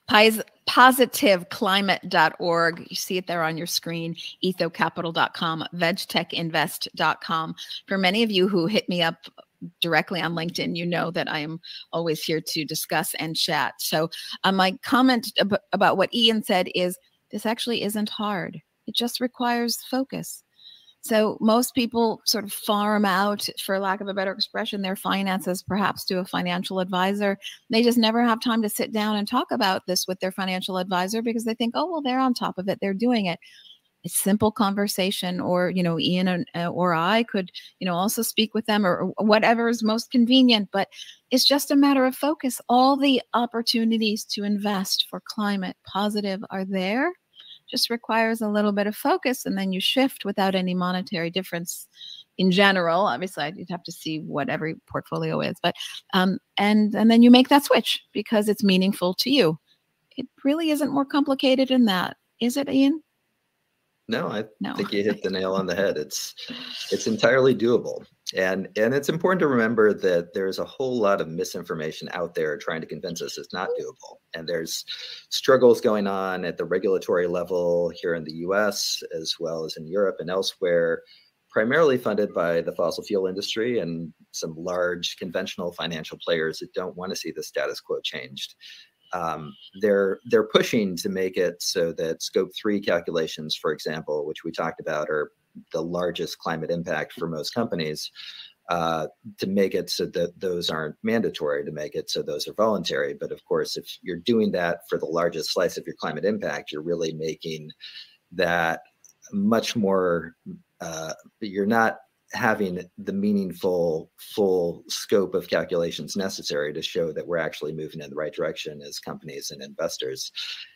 positiveclimate.org. You see it there on your screen, ethocapital.com, vegtechinvest.com. For many of you who hit me up directly on LinkedIn, you know that I am always here to discuss and chat. So, uh, my comment ab- about what Ian said is this actually isn't hard, it just requires focus. So most people sort of farm out, for lack of a better expression, their finances perhaps to a financial advisor. They just never have time to sit down and talk about this with their financial advisor because they think, oh, well, they're on top of it, they're doing it. simple conversation or you know ian uh, or i could you know also speak with them or whatever is most convenient but it's just a matter of focus all the opportunities to invest for climate positive are there just requires a little bit of focus and then you shift without any monetary difference in general obviously you'd have to see what every portfolio is but um and and then you make that switch because it's meaningful to you it really isn't more complicated than that is it ian no, I no. think you hit the nail on the head. It's it's entirely doable. And and it's important to remember that there's a whole lot of misinformation out there trying to convince us it's not doable. And there's struggles going on at the regulatory level here in the US as well as in Europe and elsewhere, primarily funded by the fossil fuel industry and some large conventional financial players that don't want to see the status quo changed um, they're they're pushing to make it so that scope three calculations, for example, which we talked about, are the largest climate impact for most companies. Uh, to make it so that those aren't mandatory, to make it so those are voluntary. But of course, if you're doing that for the largest slice of your climate impact, you're really making that much more. Uh, you're not having the meaningful full scope of calculations necessary to show that we're actually moving in the right direction as companies and investors.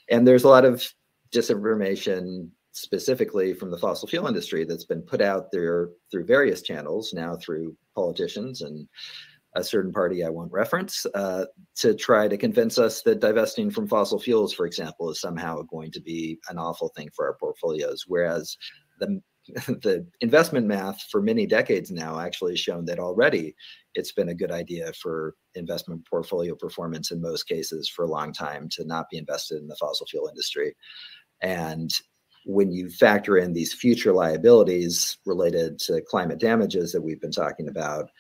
And there's a lot of disinformation specifically from the fossil fuel industry that's been put out there through various channels now through politicians and a certain party I won't reference uh, to try to convince us that divesting from fossil fuels, for example, is somehow going to be an awful thing for our portfolios. Whereas the the investment math for many decades now actually has shown that already it's been a good idea for investment portfolio performance in most cases for a long time to not be invested in the fossil fuel industry. And when you factor in these future liabilities related to climate damages that we've been talking about,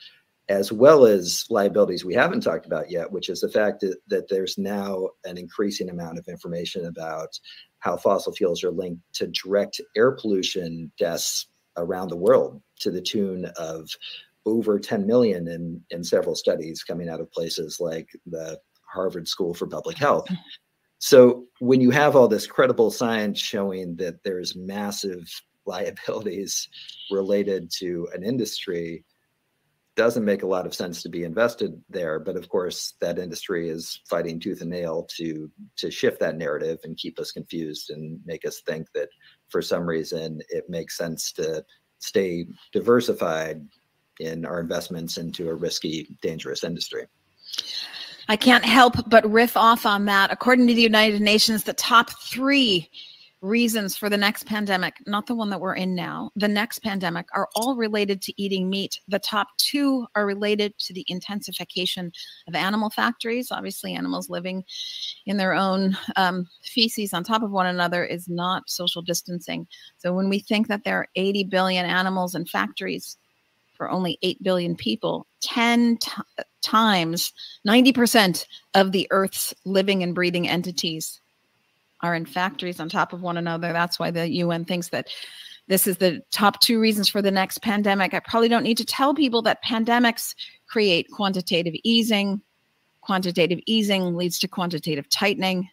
as well as liabilities we haven't talked about yet, which is the fact that, that there's now an increasing amount of information about how fossil fuels are linked to direct air pollution deaths around the world to the tune of over 10 million in, in several studies coming out of places like the Harvard School for Public Health. So when you have all this credible science showing that there's massive liabilities related to an industry, doesn't make a lot of sense to be invested there. But of course, that industry is fighting tooth and nail to to shift that narrative and keep us confused and make us think that for some reason it makes sense to stay diversified in our investments into a risky, dangerous industry. I can't help but riff off on that. According to the United Nations, the top three reasons for the next pandemic, not the one that we're in now, the next pandemic, are all related to eating meat. The top two are related to the intensification of animal factories. Obviously, animals living in their own um, feces on top of one another is not social distancing. So when we think that there are 80 billion animals in factories for only 8 billion people, 10 times 90% of the Earth's living and breathing entities are in factories on top of one another. That's why the UN thinks that this is the top two reasons for the next pandemic. I probably don't need to tell people that pandemics create quantitative easing. Quantitative easing leads to quantitative tightening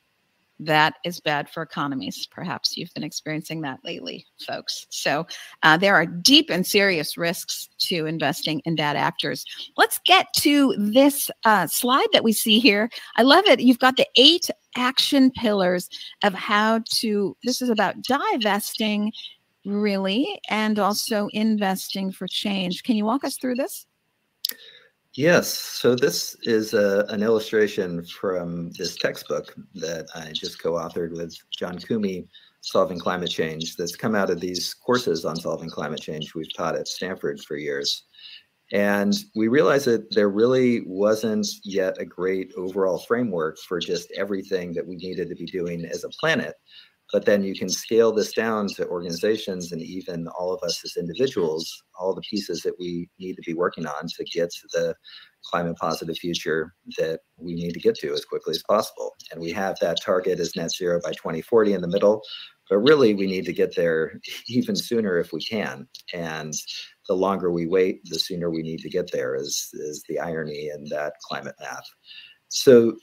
that is bad for economies. Perhaps you've been experiencing that lately, folks. So uh, there are deep and serious risks to investing in bad actors. Let's get to this uh, slide that we see here. I love it. You've got the eight action pillars of how to, this is about divesting, really, and also investing for change. Can you walk us through this? Yes. So this is a, an illustration from this textbook that I just co-authored with John Koomey, Solving Climate Change, that's come out of these courses on solving climate change we've taught at Stanford for years. And we realized that there really wasn't yet a great overall framework for just everything that we needed to be doing as a planet but then you can scale this down to organizations and even all of us as individuals, all the pieces that we need to be working on to get to the climate positive future that we need to get to as quickly as possible. And we have that target as net zero by 2040 in the middle, but really we need to get there even sooner if we can. And the longer we wait, the sooner we need to get there is, is the irony in that climate math. So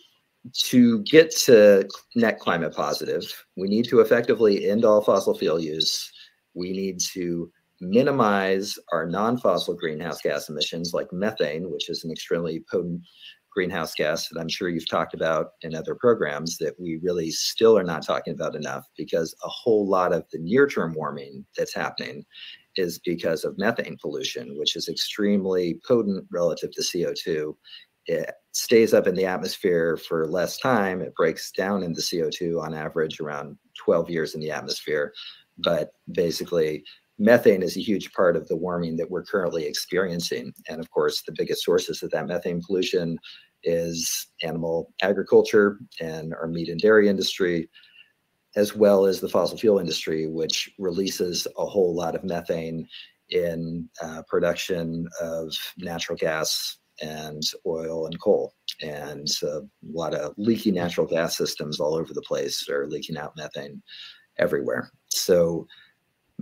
to get to net climate positive, we need to effectively end all fossil fuel use we need to minimize our non-fossil greenhouse gas emissions like methane, which is an extremely potent greenhouse gas that I'm sure you've talked about in other programs that we really still are not talking about enough because a whole lot of the near term warming that's happening is because of methane pollution, which is extremely potent relative to CO2. It stays up in the atmosphere for less time. It breaks down into CO2 on average around 12 years in the atmosphere. But basically, methane is a huge part of the warming that we're currently experiencing. And of course, the biggest sources of that methane pollution is animal agriculture and our meat and dairy industry, as well as the fossil fuel industry, which releases a whole lot of methane in uh, production of natural gas and oil and coal. And uh, a lot of leaky natural gas systems all over the place are leaking out methane everywhere. So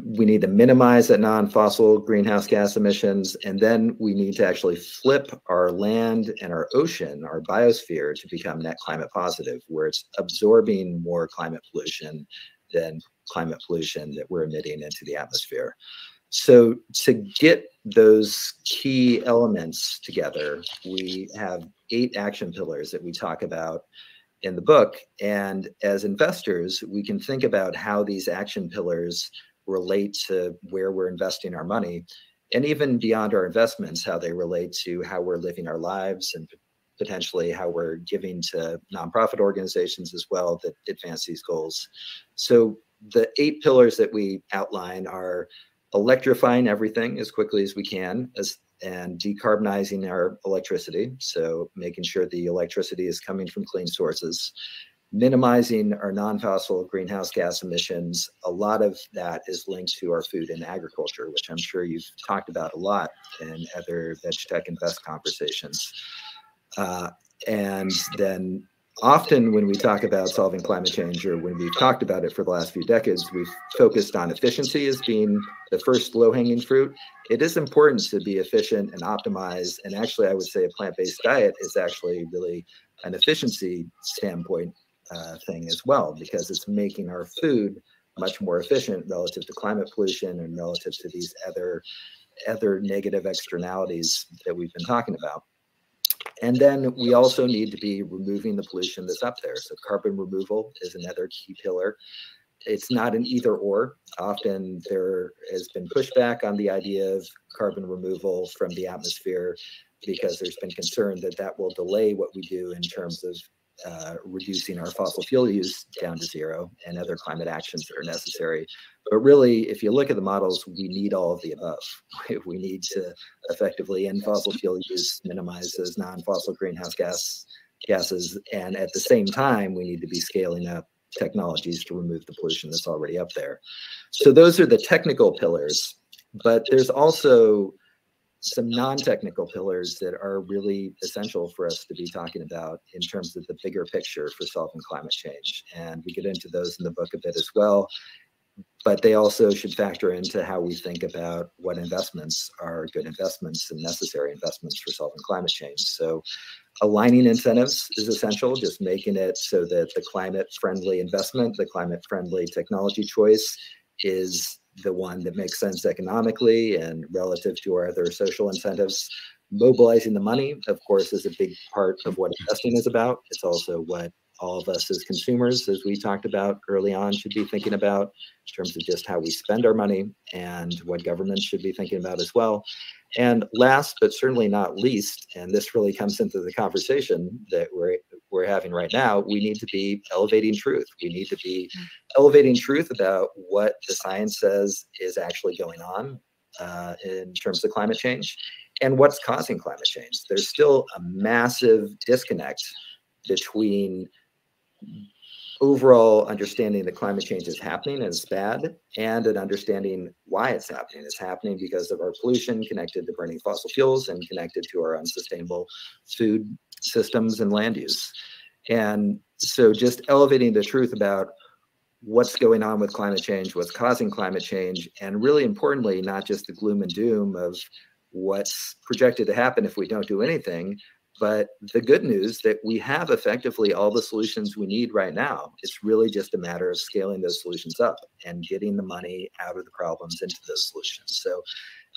we need to minimize that non-fossil greenhouse gas emissions and then we need to actually flip our land and our ocean our biosphere to become net climate positive where it's absorbing more climate pollution than climate pollution that we're emitting into the atmosphere so to get those key elements together we have eight action pillars that we talk about in the book. And as investors we can think about how these action pillars relate to where we're investing our money and even beyond our investments how they relate to how we're living our lives and potentially how we're giving to nonprofit organizations as well that advance these goals. So the eight pillars that we outline are electrifying everything as quickly as we can as and decarbonizing our electricity so making sure the electricity is coming from clean sources minimizing our non-fossil greenhouse gas emissions, a lot of that is linked to our food and agriculture, which I'm sure you've talked about a lot in other veg VegTech Invest conversations. Uh, and then often when we talk about solving climate change or when we've talked about it for the last few decades, we've focused on efficiency as being the first low hanging fruit. It is important to be efficient and optimize. And actually, I would say a plant based diet is actually really an efficiency standpoint uh, thing as well, because it's making our food much more efficient relative to climate pollution and relative to these other other negative externalities that we've been talking about. And then we also need to be removing the pollution that's up there. So carbon removal is another key pillar. It's not an either or. Often there has been pushback on the idea of carbon removal from the atmosphere because there's been concern that that will delay what we do in terms of uh, reducing our fossil fuel use down to zero and other climate actions that are necessary. But really, if you look at the models, we need all of the above. We need to effectively end fossil fuel use, minimize those non-fossil greenhouse gas gases, and at the same time, we need to be scaling up technologies to remove the pollution that's already up there. So those are the technical pillars. But there's also some non-technical pillars that are really essential for us to be talking about in terms of the bigger picture for solving climate change. And we get into those in the book a bit as well. But they also should factor into how we think about what investments are good investments and necessary investments for solving climate change. So aligning incentives is essential, just making it so that the climate friendly investment, the climate friendly technology choice is the one that makes sense economically and relative to our other social incentives. Mobilizing the money, of course, is a big part of what investing is about. It's also what all of us as consumers, as we talked about early on, should be thinking about in terms of just how we spend our money and what governments should be thinking about as well. And last but certainly not least, and this really comes into the conversation that we're we're having right now, we need to be elevating truth. We need to be mm. elevating truth about what the science says is actually going on uh, in terms of climate change and what's causing climate change. There's still a massive disconnect between overall understanding that climate change is happening and it's bad, and an understanding why it's happening. It's happening because of our pollution connected to burning fossil fuels and connected to our unsustainable food systems and land use. And so just elevating the truth about what's going on with climate change, what's causing climate change, and really importantly, not just the gloom and doom of what's projected to happen if we don't do anything, but the good news that we have effectively all the solutions we need right now. It's really just a matter of scaling those solutions up and getting the money out of the problems into those solutions. So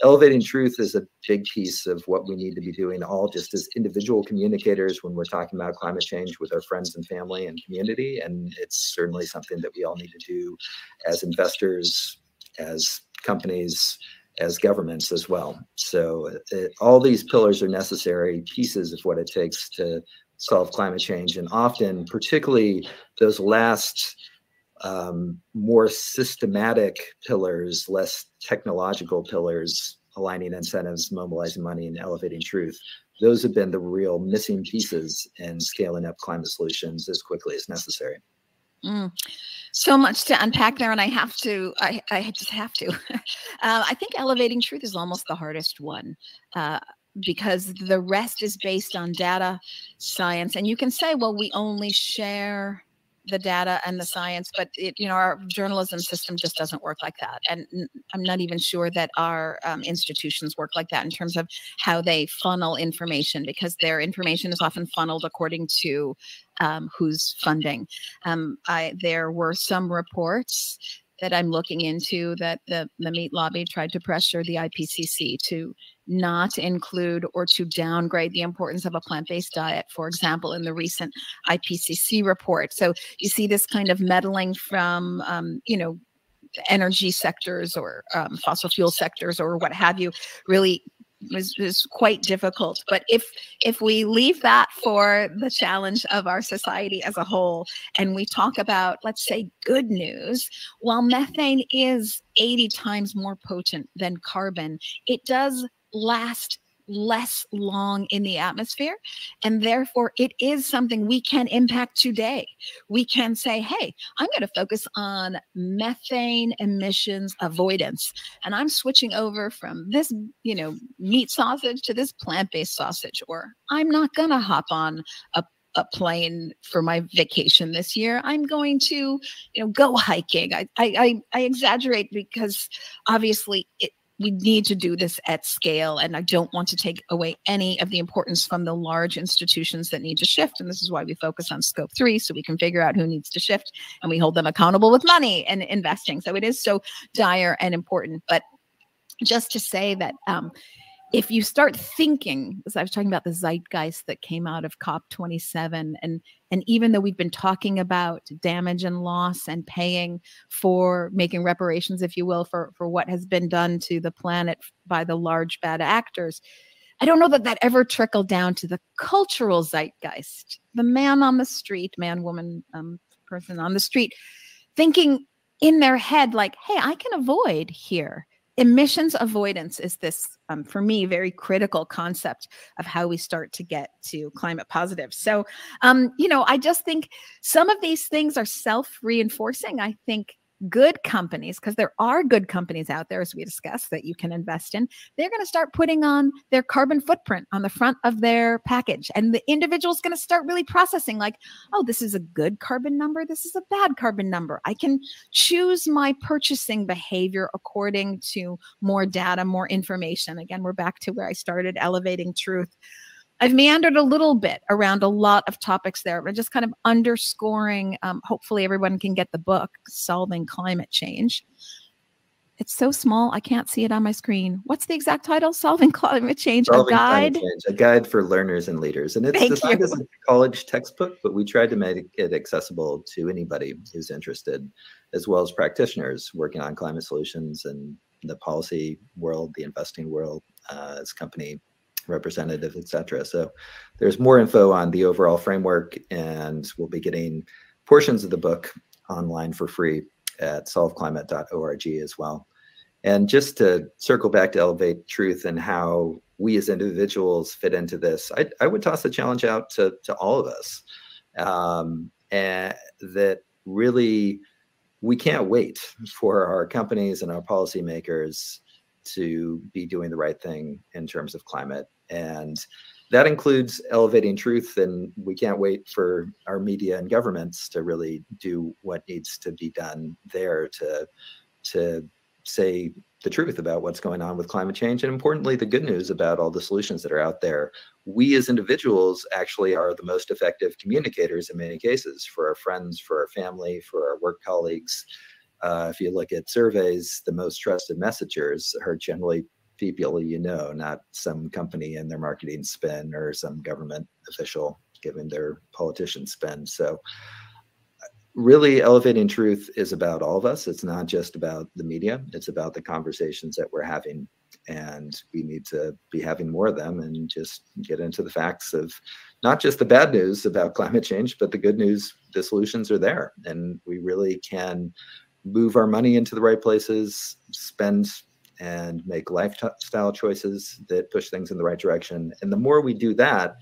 elevating truth is a big piece of what we need to be doing all just as individual communicators when we're talking about climate change with our friends and family and community. And it's certainly something that we all need to do as investors, as companies, as governments as well. So it, all these pillars are necessary pieces of what it takes to solve climate change. And often, particularly those last um, more systematic pillars, less technological pillars, aligning incentives, mobilizing money, and elevating truth. Those have been the real missing pieces in scaling up climate solutions as quickly as necessary. Mm so much to unpack there and i have to i, I just have to uh, i think elevating truth is almost the hardest one uh, because the rest is based on data science and you can say well we only share the data and the science but it, you know our journalism system just doesn't work like that and i'm not even sure that our um, institutions work like that in terms of how they funnel information because their information is often funneled according to um, who's funding. Um, I, there were some reports that I'm looking into that the, the meat lobby tried to pressure the IPCC to not include or to downgrade the importance of a plant-based diet, for example, in the recent IPCC report. So you see this kind of meddling from, um, you know, energy sectors or um, fossil fuel sectors or what have you, really was, quite difficult. But if if we leave that for the challenge of our society as a whole, and we talk about, let's say, good news, while methane is 80 times more potent than carbon, it does last less long in the atmosphere. And therefore, it is something we can impact today. We can say, hey, I'm going to focus on methane emissions avoidance. And I'm switching over from this, you know, meat sausage to this plant based sausage. Or I'm not going to hop on a a plane for my vacation this year. I'm going to, you know, go hiking. I I, I exaggerate because obviously it, we need to do this at scale. And I don't want to take away any of the importance from the large institutions that need to shift. And this is why we focus on scope three, so we can figure out who needs to shift and we hold them accountable with money and investing. So it is so dire and important. But just to say that um, if you start thinking, as I was talking about the zeitgeist that came out of COP27, and and even though we've been talking about damage and loss and paying for making reparations, if you will, for for what has been done to the planet by the large bad actors, I don't know that that ever trickled down to the cultural zeitgeist, the man on the street, man, woman, um, person on the street, thinking in their head like, "Hey, I can avoid here." Emissions avoidance is this um, for me very critical concept of how we start to get to climate positive. So um, you know i just think some of these things are self-reinforcing. I think good companies, because there are good companies out there, as we discussed, that you can invest in, they're going to start putting on their carbon footprint on the front of their package. And the individual is going to start really processing, like, oh, this is a good carbon number. This is a bad carbon number. I can choose my purchasing behavior according to more data, more information. Again, we're back to where I started elevating truth. I've meandered a little bit around a lot of topics there, but just kind of underscoring. Um, hopefully, everyone can get the book, Solving Climate Change. It's so small, I can't see it on my screen. What's the exact title? Solving Climate Change, Solving a guide? Change, a guide for learners and leaders. And it's Thank designed you. as a college textbook, but we tried to make it accessible to anybody who's interested, as well as practitioners working on climate solutions and the policy world, the investing world, uh, as company representative, etc. So there's more info on the overall framework, and we'll be getting portions of the book online for free at solveclimate.org as well. And just to circle back to Elevate Truth and how we as individuals fit into this, I, I would toss the challenge out to, to all of us. Um, and that really we can't wait for our companies and our policymakers to be doing the right thing in terms of climate. And that includes elevating truth. And we can't wait for our media and governments to really do what needs to be done there to, to say the truth about what's going on with climate change and importantly the good news about all the solutions that are out there we as individuals actually are the most effective communicators in many cases for our friends for our family for our work colleagues uh, if you look at surveys the most trusted messengers are generally people you know not some company and their marketing spin or some government official giving their politician spin. So really elevating truth is about all of us. It's not just about the media. It's about the conversations that we're having and we need to be having more of them and just get into the facts of not just the bad news about climate change but the good news the solutions are there and we really can move our money into the right places spend and make lifestyle choices that push things in the right direction. And the more we do that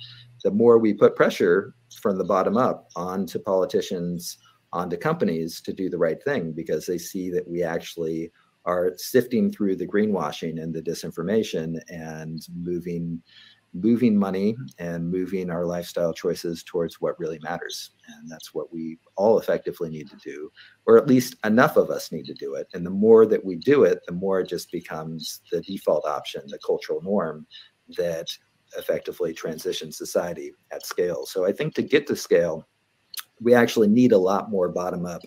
the more we put pressure from the bottom up onto politicians onto companies to do the right thing because they see that we actually are sifting through the greenwashing and the disinformation and moving moving money and moving our lifestyle choices towards what really matters and that's what we all effectively need to do or at least enough of us need to do it and the more that we do it the more it just becomes the default option the cultural norm that effectively transitions society at scale so i think to get to scale we actually need a lot more bottom up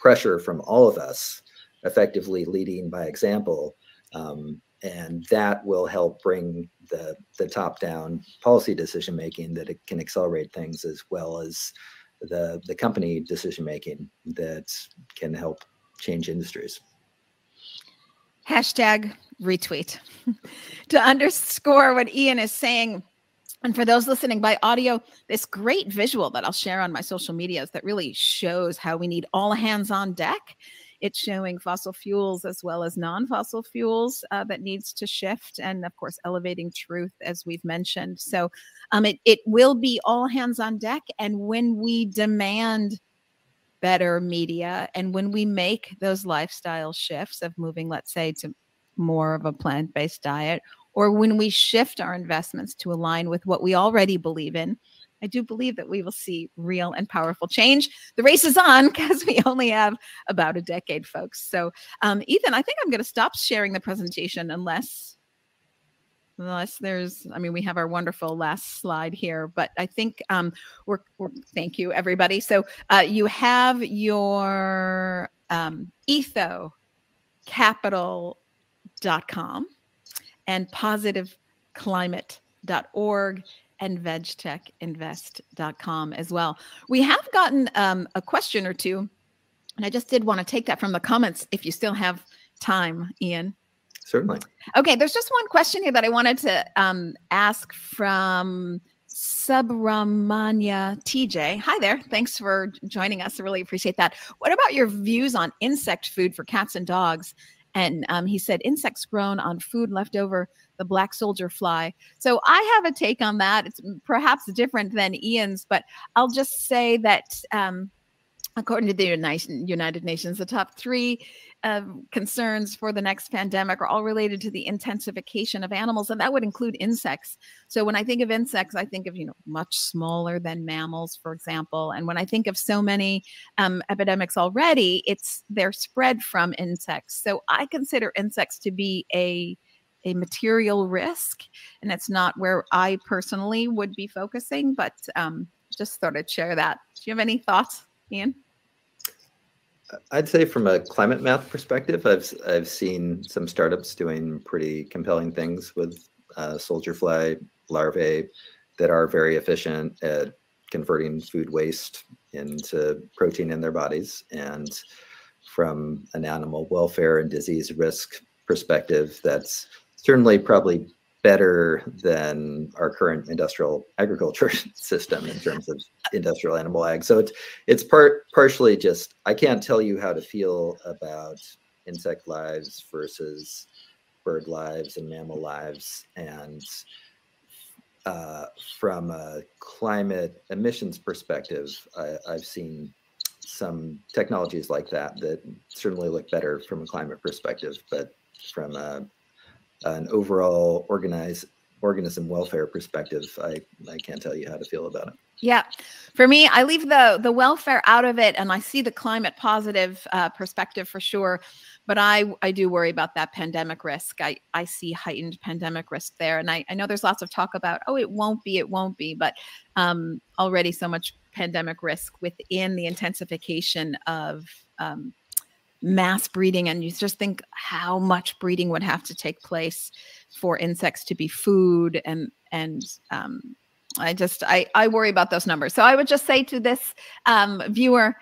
pressure from all of us, effectively leading by example. Um, and that will help bring the, the top down policy decision making that it can accelerate things as well as the, the company decision making that can help change industries. Hashtag retweet. to underscore what Ian is saying, and for those listening by audio, this great visual that I'll share on my social medias that really shows how we need all hands on deck. It's showing fossil fuels as well as non fossil fuels uh, that needs to shift, and of course, elevating truth, as we've mentioned. So um, it, it will be all hands on deck. And when we demand better media and when we make those lifestyle shifts of moving, let's say, to more of a plant based diet or when we shift our investments to align with what we already believe in, I do believe that we will see real and powerful change. The race is on because we only have about a decade, folks. So, um, Ethan, I think I'm going to stop sharing the presentation unless, unless there's. I mean, we have our wonderful last slide here, but I think um, we're, we're. Thank you, everybody. So uh, you have your um, etho ethocapital.com and positiveclimate.org and vegtechinvest.com as well. We have gotten um, a question or two, and I just did want to take that from the comments if you still have time, Ian. Certainly. Okay, there's just one question here that I wanted to um, ask from Subramanya TJ. Hi there. Thanks for joining us. I really appreciate that. What about your views on insect food for cats and dogs? And um, he said, insects grown on food left over the black soldier fly. So I have a take on that. It's perhaps different than Ian's, but I'll just say that um, according to the United Nations, the top three uh, concerns for the next pandemic are all related to the intensification of animals, and that would include insects. So when I think of insects, I think of you know much smaller than mammals, for example. And when I think of so many um, epidemics already, it's they're spread from insects. So I consider insects to be a a material risk, and it's not where I personally would be focusing. But um, just thought I'd share that. Do you have any thoughts, Ian? I'd say from a climate math perspective, I've I've seen some startups doing pretty compelling things with uh, soldier fly larvae that are very efficient at converting food waste into protein in their bodies. And from an animal welfare and disease risk perspective, that's certainly probably better than our current industrial agriculture system in terms of industrial animal ag. So it's it's part partially just I can't tell you how to feel about insect lives versus bird lives and mammal lives and uh, from a climate emissions perspective, I, I've seen some technologies like that that certainly look better from a climate perspective, but from a an overall organized organism welfare perspective, I, I can't tell you how to feel about it. Yeah, for me, I leave the the welfare out of it, and I see the climate positive uh, perspective for sure. but I I do worry about that pandemic risk. I I see heightened pandemic risk there, and I I know there's lots of talk about oh it won't be it won't be, but um, already so much pandemic risk within the intensification of um, mass breeding, and you just think how much breeding would have to take place for insects to be food and and um, I just I I worry about those numbers. So I would just say to this um, viewer,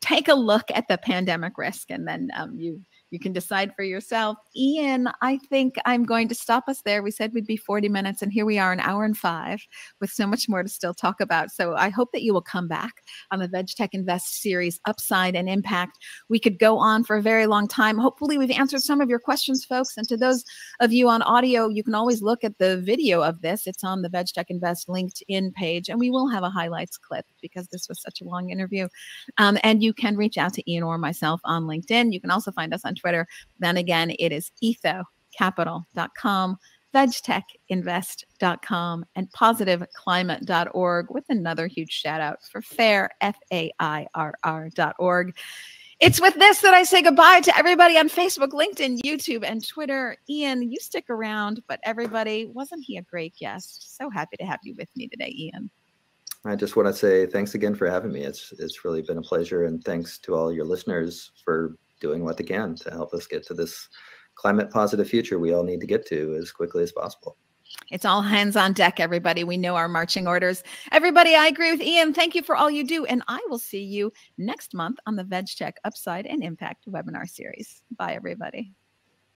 take a look at the pandemic risk, and then um, you you can decide for yourself. Ian, I think I'm going to stop us there. We said we'd be 40 minutes, and here we are, an hour and five, with so much more to still talk about. So I hope that you will come back on the VegTech Invest series, Upside and Impact. We could go on for a very long time. Hopefully, we've answered some of your questions, folks. And to those of you on audio, you can always look at the video of this. It's on the VegTech Invest LinkedIn page, and we will have a highlights clip because this was such a long interview. Um, and you can reach out to Ian or myself on LinkedIn. You can also find us on Twitter. Then again, it is ethocapital.com, vegtechinvest.com, and positiveclimate.org with another huge shout out for FAIRR, F A I R R.org. It's with this that I say goodbye to everybody on Facebook, LinkedIn, YouTube, and Twitter. Ian, you stick around, but everybody, wasn't he a great guest? So happy to have you with me today, Ian. I just want to say thanks again for having me. It's it's really been a pleasure, and thanks to all your listeners for doing what they can to help us get to this climate positive future we all need to get to as quickly as possible. It's all hands on deck, everybody. We know our marching orders. Everybody, I agree with Ian. Thank you for all you do. And I will see you next month on the VegTech Upside and Impact webinar series. Bye, everybody.